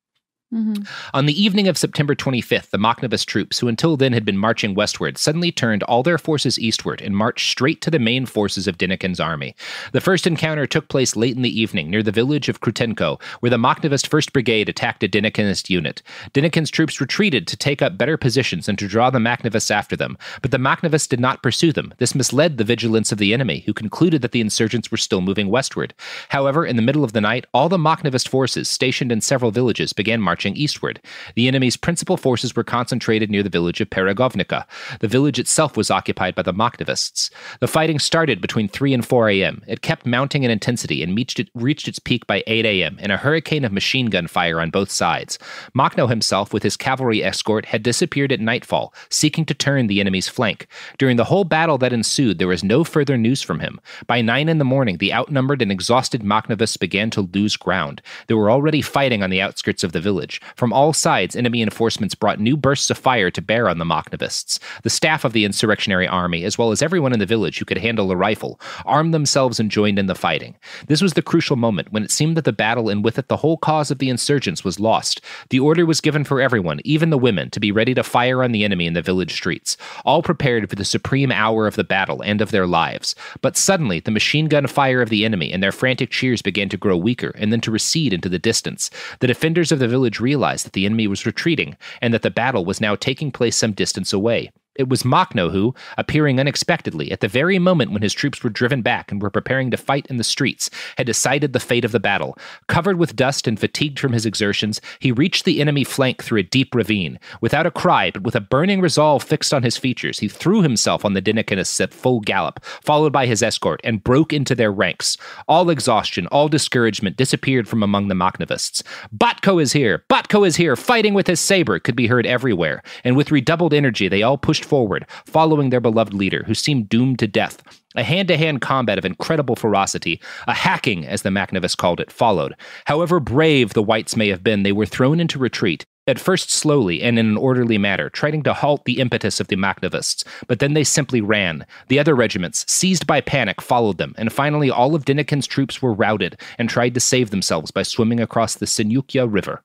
Mhm. On the evening of September 25th, the Makhnovist troops, who until then had been marching westward, suddenly turned all their forces eastward and marched straight to the main forces of Denikin's army. The first encounter took place late in the evening near the village of Krutenko, where the Makhnovist 1st Brigade attacked a Denikinist unit. Denikin's troops retreated to take up better positions and to draw the Makhnovists after them, but the Makhnovists did not pursue them. This misled the vigilance of the enemy, who concluded that the insurgents were still moving westward. However, in the middle of the night, all the Makhnovist forces stationed in several villages began marching marching eastward. The enemy's principal forces were concentrated near the village of Peregovnica. The village itself was occupied by the Makhnovists. The fighting started between 3 and 4 a.m. It kept mounting in intensity and reached, it, reached its peak by 8 a.m. in a hurricane of machine gun fire on both sides. Makhno himself, with his cavalry escort, had disappeared at nightfall, seeking to turn the enemy's flank. During the whole battle that ensued, there was no further news from him. By 9 in the morning, the outnumbered and exhausted Makhnovists began to lose ground. They were already fighting on the outskirts of the village. From all sides, enemy enforcements brought new bursts of fire to bear on the Makhnovists. The staff of the insurrectionary army, as well as everyone in the village who could handle a rifle, armed themselves and joined in the fighting. This was the crucial moment when it seemed that the battle and with it the whole cause of the insurgents was lost. The order was given for everyone, even the women, to be ready to fire on the enemy in the village streets, all prepared for the supreme hour of the battle and of their lives. But suddenly, the machine gun fire of the enemy and their frantic cheers began to grow weaker and then to recede into the distance. The defenders of the village realized that the enemy was retreating and that the battle was now taking place some distance away. It was Makhno who, appearing unexpectedly at the very moment when his troops were driven back and were preparing to fight in the streets, had decided the fate of the battle. Covered with dust and fatigued from his exertions, he reached the enemy flank through a deep ravine. Without a cry, but with a burning resolve fixed on his features, he threw himself on the Denikinists at full gallop, followed by his escort, and broke into their ranks. All exhaustion, all discouragement disappeared from among the Makhnovists. Batko is here! Batko is here! Fighting with his saber could be heard everywhere, and with redoubled energy they all pushed forward, following their beloved leader, who seemed doomed to death. A hand to hand combat of incredible ferocity, a hacking, as the Makhnovists called it, followed. However brave the whites may have been, they were thrown into retreat, at first slowly and in an orderly manner, trying to halt the impetus of the Makhnovists, but then they simply ran. The other regiments, seized by panic, followed them, and finally all of Denikin's troops were routed and tried to save themselves by swimming across the Sinyukha River.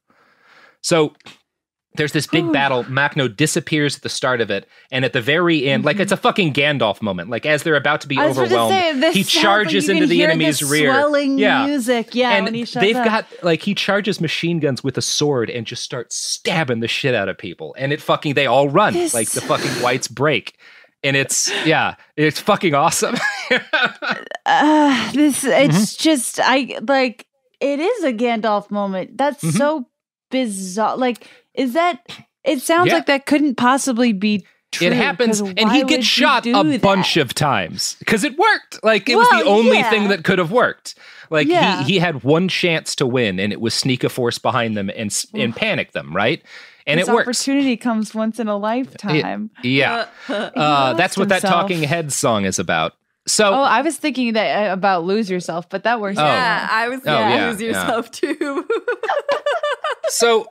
So there's this big battle. Makhno disappears at the start of it, and at the very end, like it's a fucking Gandalf moment. Like as they're about to be about to overwhelmed, say, this he sounds like charges into the enemy's rear. swelling yeah, music, yeah, and when he shows they've up. got like he charges machine guns with a sword and just starts stabbing the shit out of people, and it fucking they all run This- like the fucking whites break, and it's yeah, it's fucking awesome. <laughs> Uh, this Mm-hmm. it's just I like it is a Gandalf moment. That's Mhm. so bizarre. Like, is that? It sounds Yeah. like that couldn't possibly be. True, it happens, and he gets shot a that? bunch of times because it worked. Like it was the only yeah. thing that could have worked. Like Yeah. he he had one chance to win, and it was sneak a force behind them and s- and panic them, right? And this it works. opportunity comes once in a lifetime. Yeah, <laughs> Uh, uh, that's lost what that. Talking Heads song is about. So Oh, I was thinking that uh, about lose yourself, but that works. Oh. yeah, I was Oh, yeah, yeah, use yeah. yourself too. <laughs> So,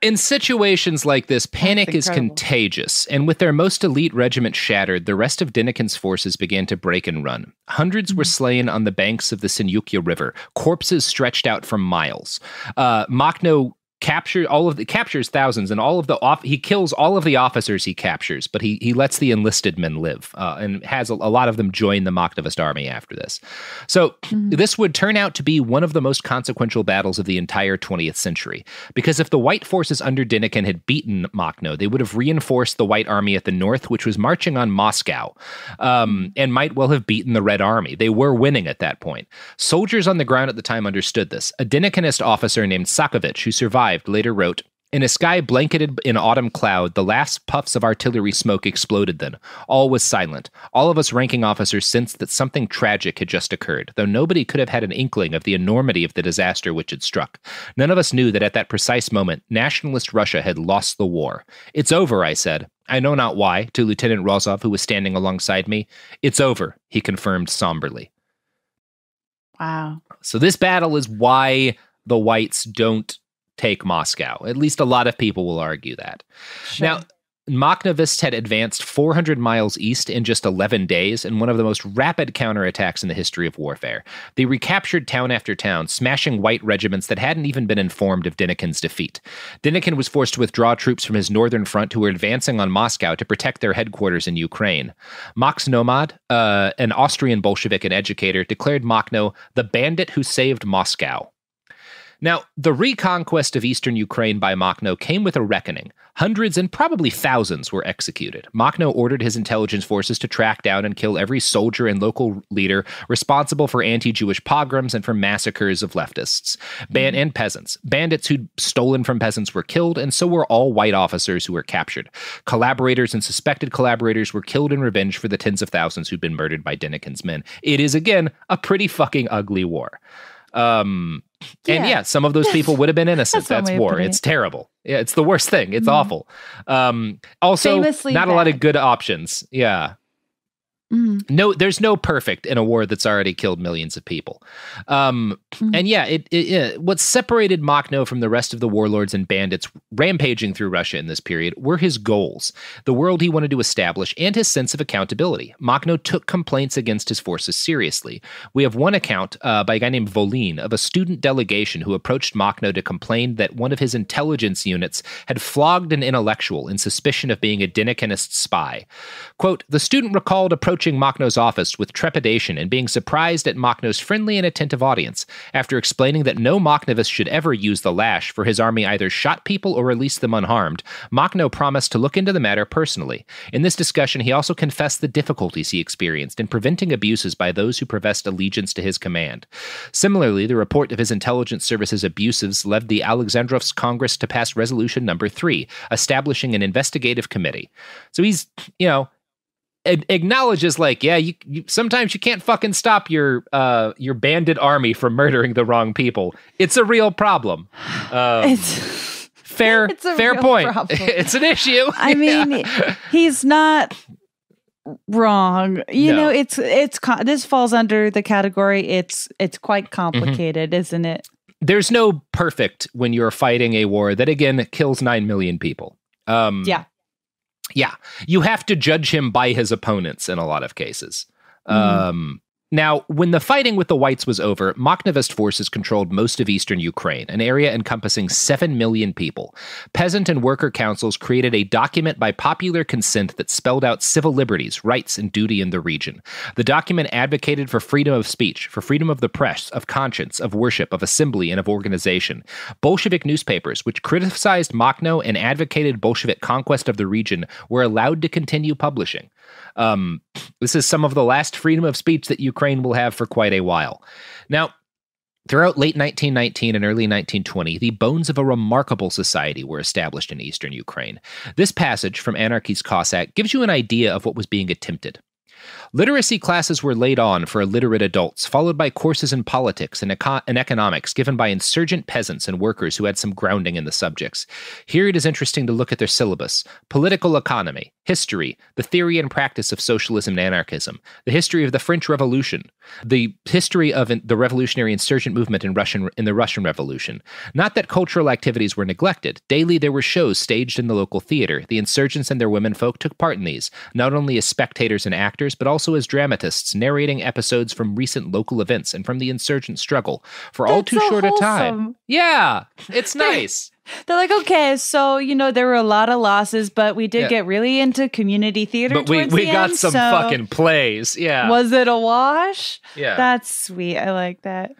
in situations like this, panic is contagious, and with their most elite regiment shattered, the rest of Denikin's forces began to break and run. Hundreds were slain on the banks of the Sinyukha River, corpses stretched out for miles. Uh, Makhno capture all of the captures thousands and all of the off he kills all of the officers he captures but he he lets the enlisted men live uh, and has a, a lot of them join the Makhnovist army after this. So this would turn out to be one of the most consequential battles of the entire 20th century because if the white forces under Denikin had beaten Makhno they would have reinforced the white army at the north which was marching on Moscow um, and might well have beaten the red army. They were winning at that point. Soldiers on the ground at the time understood this. A Denikinist officer named Sakovich who survived later wrote in a sky blanketed in autumn cloud, the last puffs of artillery smoke exploded then. All was silent. All of us ranking officers sensed that something tragic had just occurred, though nobody could have had an inkling of the enormity of the disaster which had struck. None of us knew that at that precise moment, nationalist Russia had lost the war. It's over, I said. I know not why, to Lieutenant Rozov, who was standing alongside me. It's over, he confirmed somberly. Wow. So this battle is why the whites don't take Moscow. At least a lot of people will argue that. Now, Makhnovists had advanced 400 miles east in just 11 days in one of the most rapid counterattacks in the history of warfare. They recaptured town after town, smashing white regiments that hadn't even been informed of Denikin's defeat. Denikin was forced to withdraw troops from his northern front who were advancing on Moscow to protect their headquarters in Ukraine. Max Nomad, uh, an Austrian Bolshevik and educator, declared Makhno the bandit who saved Moscow. Now, the reconquest of eastern Ukraine by Makhno came with a reckoning. Hundreds and probably thousands were executed. Makhno ordered his intelligence forces to track down and kill every soldier and local leader responsible for anti Jewish pogroms and for massacres of leftists ban- and peasants. Bandits who'd stolen from peasants were killed, and so were all white officers who were captured. Collaborators and suspected collaborators were killed in revenge for the tens of thousands who'd been murdered by Denikin's men. It is, again, a pretty fucking ugly war. Um, and Yeah. yeah, some of those people would have been innocent. <laughs> That's That's, war. putting It's terrible. Yeah, it's the worst thing. It's Mhm. awful. Um, also, Famously not a lot of good options. Yeah. Mhm. No, there's no perfect in a war that's already killed millions of people. Um, Mhm. And yeah, it, it, it- what separated Makhno from the rest of the warlords and bandits rampaging through Russia in this period were his goals, the world he wanted to establish, and his sense of accountability. Makhno took complaints against his forces seriously. We have one account uh, by a guy named Volin of a student delegation who approached Makhno to complain that one of his intelligence units had flogged an intellectual in suspicion of being a Denikinist spy. Quote, the student recalled approaching Makhno's office with trepidation and being surprised at Makhno's friendly and attentive audience. After explaining that no Makhnovist should ever use the lash, for his army either shot people or released them unharmed, Makhno promised to look into the matter personally. In this discussion, he also confessed the difficulties he experienced in preventing abuses by those who professed allegiance to his command. Similarly, the report of his intelligence service's abuses led the Alexandrovsk Congress to pass resolution number three, establishing an investigative committee. So he's, you know, acknowledges like yeah you, you sometimes you can't fucking stop your uh your bandit army from murdering the wrong people it's a real problem um, It's. fair <laughs> it's a fair point <laughs> it's an issue <laughs> I mean, he's not wrong. You No. know, it's it's this falls under the category. It's it's quite Mm-hmm. complicated, isn't it? there's no perfect when you're fighting a war that again kills 9 million people um Yeah. Yeah you have to judge him by his opponents in a lot of cases. Um now, when the fighting with the whites was over, Makhnovist forces controlled most of eastern Ukraine, an area encompassing 7 million people. Peasant and worker councils created a document by popular consent that spelled out civil liberties, rights, and duty in the region. The document advocated for freedom of speech, for freedom of the press, of conscience, of worship, of assembly, and of organization. Bolshevik newspapers, which criticized Makhno and advocated Bolshevik conquest of the region, were allowed to continue publishing. Um, this is some of the last freedom of speech that Ukraine will have for quite a while. Now, Throughout late 1919 and early 1920, the bones of a remarkable society were established in eastern Ukraine. This passage from Anarchy's Cossack gives you an idea of what was being attempted. Literacy classes were laid on for illiterate adults, followed by courses in politics and, eco- and economics given by insurgent peasants and workers who had some grounding in the subjects. Here it is interesting to look at their syllabus political economy, history, the theory and practice of socialism and anarchism, the history of the French Revolution, the history of the revolutionary insurgent movement in Russian in the Russian Revolution. Not that cultural activities were neglected. Daily there were shows staged in the local theater. The insurgents and their womenfolk took part in these, not only as spectators and actors, but also as dramatists, narrating episodes from recent local events and from the insurgent struggle for all too so short a time. Yeah, <laughs> it's nice. They're like, okay, so you know there were a lot of losses, but we did Yeah. get really into community theater. but we we got end, some so fucking plays. Yeah. Was it a wash? yeah. That's sweet. I like that.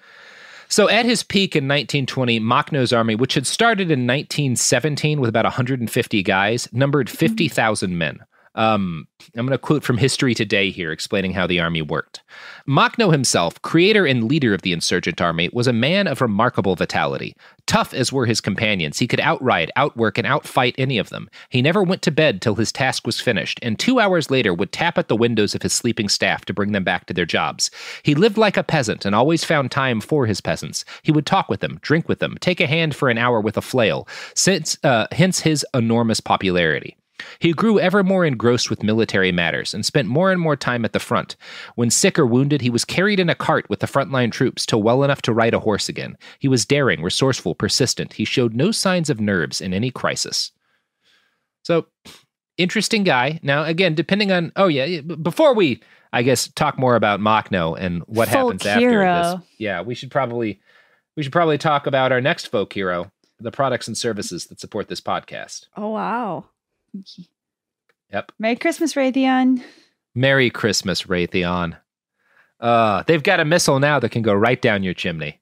So at his peak in 1920, Makhno's army, which had started in 1917 with about 150 guys, numbered mm-hmm. 50,000 men. Um, I'm going to quote from History Today here, explaining how the army worked. Makhno himself, creator and leader of the insurgent army, was a man of remarkable vitality. Tough as were his companions, he could outride, outwork, and outfight any of them. He never went to bed till his task was finished, and two hours later would tap at the windows of his sleeping staff to bring them back to their jobs. He lived like a peasant and always found time for his peasants. He would talk with them, drink with them, take a hand for an hour with a flail, since, uh, hence his enormous popularity. He grew ever more engrossed with military matters and spent more and more time at the front. When sick or wounded, he was carried in a cart with the frontline troops till well enough to ride a horse again. He was daring, resourceful, persistent. He showed no signs of nerves in any crisis. So, interesting guy. Now, again, depending on, oh, yeah, before we, I guess, talk more about Makhno and what Folk happens after hero. this, yeah, we should probably, we should probably talk about our next folk hero, the products and services that support this podcast. Oh wow. Merry Christmas, Raytheon. Merry Christmas, Raytheon. Uh, they've got a missile now that can go right down your chimney.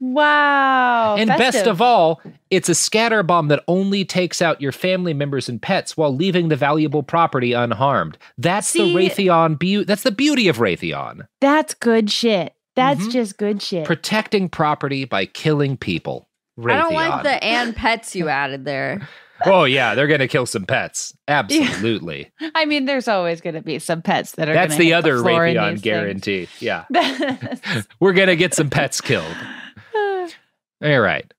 Wow. and best of all, it's a scatter bomb that only takes out your family members and pets while leaving the valuable property unharmed. That's the Raytheon beauty. That's the beauty of Raytheon. That's good shit. That's Mhm. just good shit. Protecting property by killing people. Raytheon. I don't like the and pets you added there. <laughs> Oh yeah, they're gonna kill some pets. Absolutely. <laughs> I mean, there's always going to be some pets that are. That's gonna the other in Raytheon guarantee. Yeah. <laughs> We're gonna get some pets killed. <sighs> All right.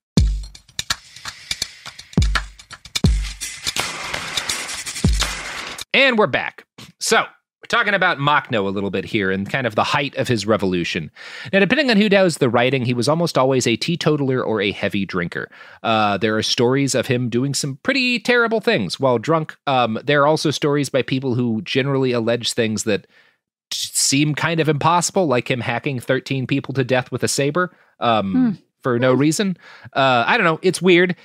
And we're back. So, talking about Makhno a little bit here and kind of the height of his revolution. Now, depending on who does the writing, he was almost always a teetotaler or a heavy drinker. Uh, there are stories of him doing some pretty terrible things while drunk. Um, there are also stories by people who generally allege things that seem kind of impossible, like him hacking 13 people to death with a saber um, for no reason. Uh, I don't know. It's weird.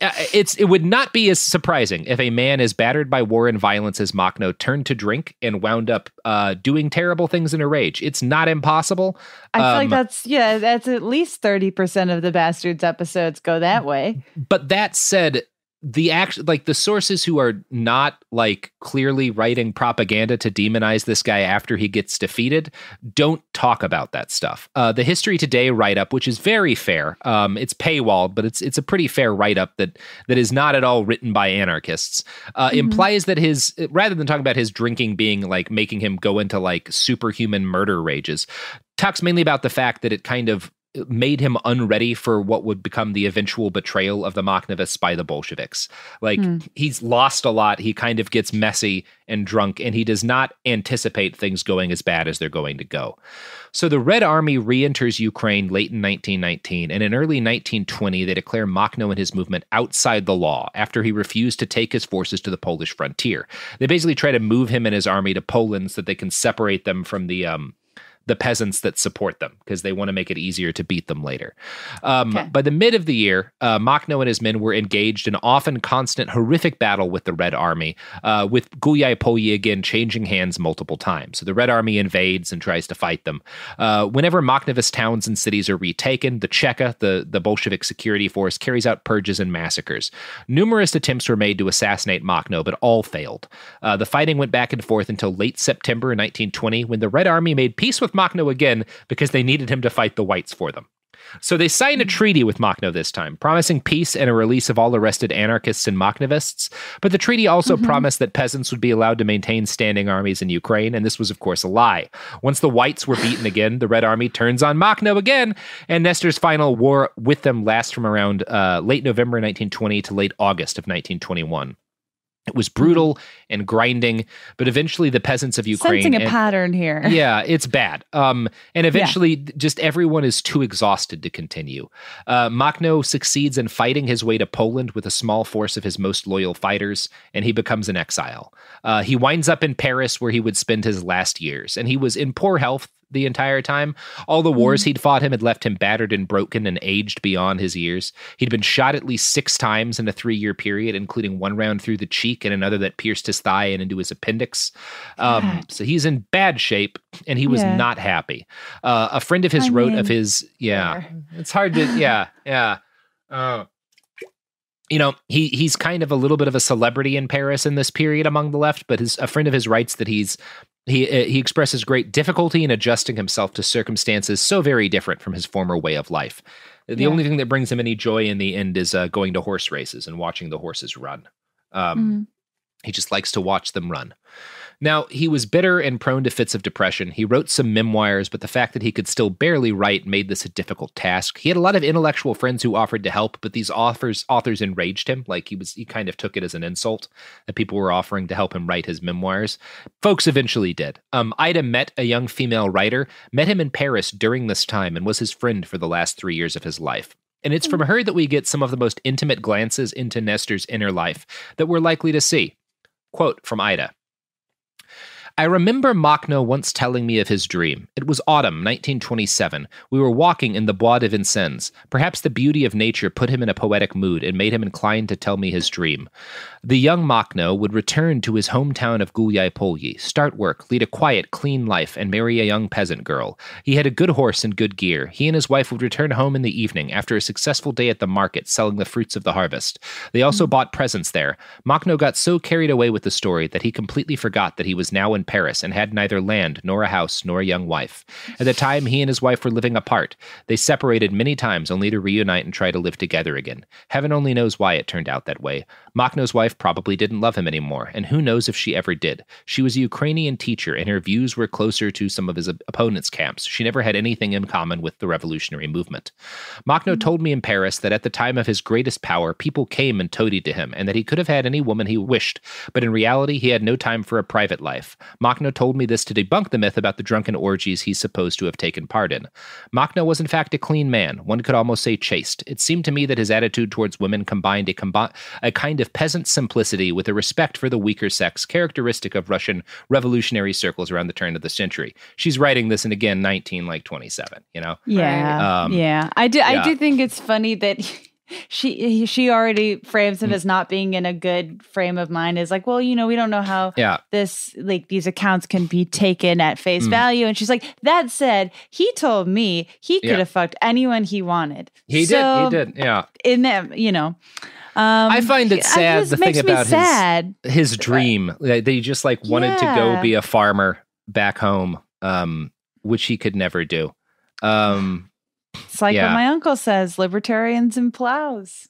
Uh, It's it would not be as surprising if a man as battered by war and violence as Makhno turned to drink and wound up uh, doing terrible things in a rage. It's not impossible. I feel like Um, that's yeah. That's at least thirty percent of the bastards episodes go that way. but that said the act like the sources who are not like clearly writing propaganda to demonize this guy after he gets defeated don't talk about that stuff. Uh, the history today write-up which is very fair um, it's paywalled but it's it's a pretty fair write-up that that is not at all written by anarchists uh, implies that his rather than talking about his drinking being like making him go into like superhuman murder rages talks mainly about the fact that it kind of made him unready for what would become the eventual betrayal of the Makhnovists by the Bolsheviks. Like he's lost a lot. He kind of gets messy and drunk, and he does not anticipate things going as bad as they're going to go. So the Red Army re-enters Ukraine late in 1919, and in early 1920 they declare Makhno and his movement outside the law after he refused to take his forces to the Polish frontier. They basically try to move him and his army to Poland so that they can separate them from the um, the peasants that support them because they want to make it easier to beat them later. Um, Okay. By the mid of the year, uh, Makhno and his men were engaged in often constant horrific battle with the Red Army, uh, with Gulyai Polyi again changing hands multiple times. So the Red Army invades and tries to fight them. Uh, whenever Makhnovist towns and cities are retaken, the Cheka, the, the Bolshevik security force, carries out purges and massacres. Numerous attempts were made to assassinate Makhno, but all failed. Uh, the fighting went back and forth until late September 1920 when the Red Army made peace with Makhno again because they needed him to fight the whites for them. So they signed a treaty with Makhno this time, promising peace and a release of all arrested anarchists and Makhnovists. But the treaty also promised that peasants would be allowed to maintain standing armies in Ukraine, and this was, of course, a lie. Once the whites were beaten again, the Red Army turns on Makhno again, and Nestor's final war with them lasts from around uh, late November 1920 to late August of 1921. It was brutal and grinding, but eventually the peasants of Ukraine Sensing a and- pattern here. <laughs> yeah, it's bad. Um, and eventually, just everyone is too exhausted to continue. Uh, Makhno succeeds in fighting his way to Poland with a small force of his most loyal fighters, and he becomes an exile. Uh, he winds up in Paris, where he would spend his last years, and he was in poor health the entire time. All the wars he'd fought him had left him battered and broken and aged beyond his years. He'd been shot at least six times in a three year period, including one round through the cheek and another that pierced his thigh and into his appendix. Um, so he's in bad shape, and he was Yeah. not happy. Uh, a friend of his I wrote of his, yeah, Fair. it's hard to, yeah, yeah. Uh, you know, he he's kind of a little bit of a celebrity in Paris in this period among the left, but his a friend of his writes that he's he uh, he expresses great difficulty in adjusting himself to circumstances so very different from his former way of life. The Yeah. only thing that brings him any joy in the end is uh, going to horse races and watching the horses run. Um, Mhm. he just likes to watch them run. Now, he was bitter and prone to fits of depression. He wrote some memoirs, but the fact that he could still barely write made this a difficult task. He had a lot of intellectual friends who offered to help, but these authors authors enraged him. Like he was he kind of took it as an insult that people were offering to help him write his memoirs. Folks eventually did. Um, Ida Mett a young female writer, met him in Paris during this time, and was his friend for the last three years of his life. And it's from her that we get some of the most intimate glances into Nestor's inner life that we're likely to see. Quote from Ida I remember Makhno once telling me of his dream. It was autumn, 1927. We were walking in the Bois de Vincennes. Perhaps the beauty of nature put him in a poetic mood and made him inclined to tell me his dream. The young Makhno would return to his hometown of Gulyai start work, lead a quiet, clean life, and marry a young peasant girl. He had a good horse and good gear. He and his wife would return home in the evening after a successful day at the market selling the fruits of the harvest. They also hmm. bought presents there. Makhno got so carried away with the story that he completely forgot that he was now in Paris and had neither land nor a house nor a young wife. At the time, he and his wife were living apart. They separated many times only to reunite and try to live together again. Heaven only knows why it turned out that way. Makhno's wife probably didn't love him anymore, and who knows if she ever did. She was a Ukrainian teacher, and her views were closer to some of his op- opponents' camps. She never had anything in common with the revolutionary movement. Makhno mm-hmm. told me in Paris that at the time of his greatest power, people came and toadied to him, and that he could have had any woman he wished, but in reality, he had no time for a private life. Makhno told me this to debunk the myth about the drunken orgies he's supposed to have taken part in. Makhno was in fact a clean man, one could almost say chaste. It seemed to me that his attitude towards women combined a, combi- a kind of peasant simplicity with a respect for the weaker sex, characteristic of Russian revolutionary circles around the turn of the century. She's writing this in again 19 like 27, you know? Yeah, Um, yeah. I do. yeah. I do think it's funny that <laughs> she she already frames him Mm. as not being in a good frame of mind. Is like, well, you know, we don't know how Yeah. this like these accounts can be taken at face Mm. value. And she's like, that said, he told me he could Yeah. have fucked anyone he wanted. He So, did. He did. Yeah. In that, you know. Um, I find it sad, the thing about his- sad. his dream that he just like wanted to go be a farmer back home um which he could never do um It's like yeah. what my uncle says: libertarians and plows.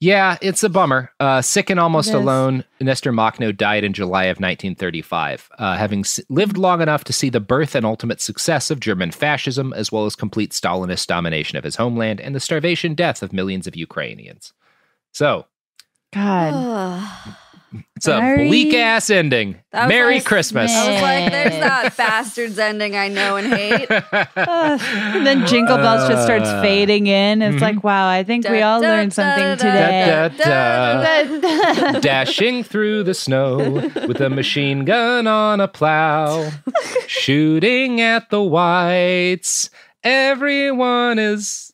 yeah it's a bummer uh sick and almost alone nestor Makhno died in july of 1935 uh, having s- lived long enough to see the birth and ultimate success of german fascism as well as complete stalinist domination of his homeland and the starvation death of millions of ukrainians so God, <sighs> it's a Very- bleak ass ending That was merry like- christmas I was like, there's <laughs> that bastards ending I know and hate. <laughs> Uh, and then Jingle Bells just starts Uh, fading in. It's mhm. like, wow, I think we all da, learned da, something da, today. Da, da. <laughs> dashing through the snow with a machine gun on a plow, shooting at the whites. Everyone is.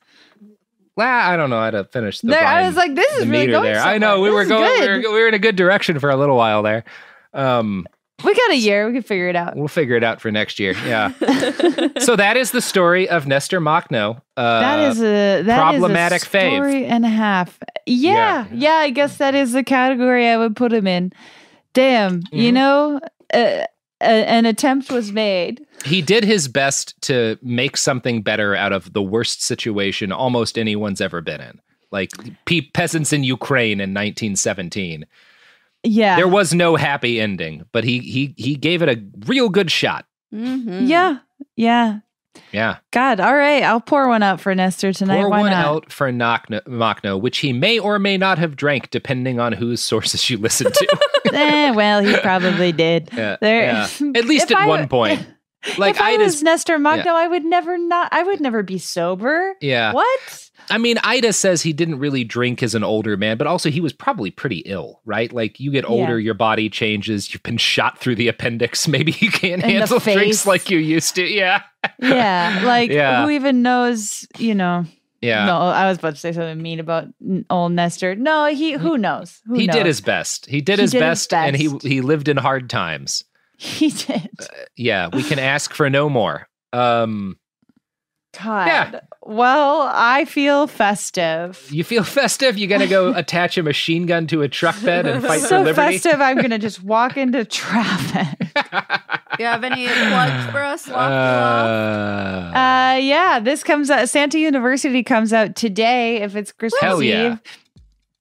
La- I don't know how to finish the. There, I was like, this is the really going there. I know we somewhere. were going. We were, we were in a good direction for a little while there. Um, We got a year. We can figure it out. we'll figure it out for next year. Yeah. <laughs> so that is the story of Nestor Makhno. Uh, that is a that is problematic a fave. story and a half. Yeah, yeah, I guess that is the category I would put him in. Damn, you Mhm. know, uh, a, an attempt was made. He did his best to make something better out of the worst situation almost anyone's ever been in. Like pe- peasants in Ukraine in 1917. Yeah, There was no happy ending, but he he he gave it a real good shot. Mhm. yeah, yeah. Yeah. God, all right, I'll pour one out for Nestor tonight. Pour Why one not? out for Makhno, Makhno, which he may or may not have drank, depending on whose sources you listen to. <laughs> eh, well, he probably did. yeah, There, yeah. <laughs> At least at I one point. <laughs> Like if I Ida's, was Nestor Makhno, I would never not. I would never be sober. yeah. What? I mean, Ida says he didn't really drink as an older man, but also he was probably pretty ill, right? Like you get older, your body changes. You've been shot through the appendix. <laughs> Maybe you can't In handle <laughs> drinks like you used to. Yeah, Yeah, <laughs> like Yeah. who even knows? You know. yeah. No, I was about to say something mean about old Nestor. No, he. Who knows? Who he knows? did his best. He did, He his, did his best, and he he lived in hard times. <laughs> He did. Yeah, we can ask for no more. Um, God. Yeah. Well, I feel festive. you feel <laughs> festive? You're gonna go <laughs> attach a machine gun to a truck bed and fight for liberty? so festive. I'm gonna just walk into traffic. You have any plugs for us? Lock? Uh, Uh, yeah, this comes out. Santa University comes out today. If it's Christmas Hell yeah.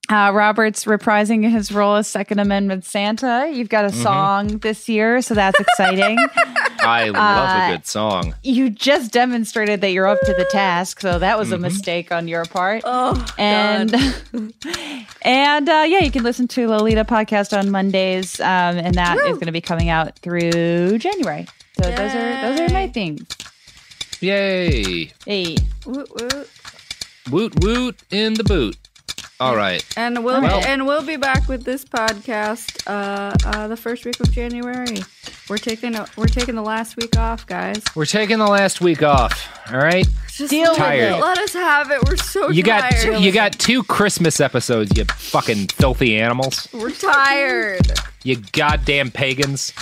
Eve. Uh, Robert's reprising his role as Second Amendment Santa. You've got a Mm-hmm. song this year, so that's exciting. <laughs> I love uh, a good song. you just demonstrated that you're up to the task, so that was a Mhm. mistake on your part. Oh, and God. <laughs> and uh, yeah, you can listen to Lolita podcast on Mondays, um, and that is Woo. going to be coming out through January. So those are those are my things. Yay! Hey, Woot, woot. Woot woot in the boot. All right. And we'll Well- be, and we'll be back with this podcast uh, uh, the first week of January. We're taking a, we're taking the last week off, guys. We're taking the last week off. All right. Just Deal with Tired. it. Let us have it. We're so You got tired. you got two Christmas episodes, you fucking filthy animals. We're tired. You goddamn pagans.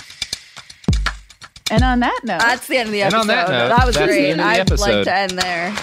And on that note, That's the end of the And episode. on that note, that was great. end of the I'd like to end there.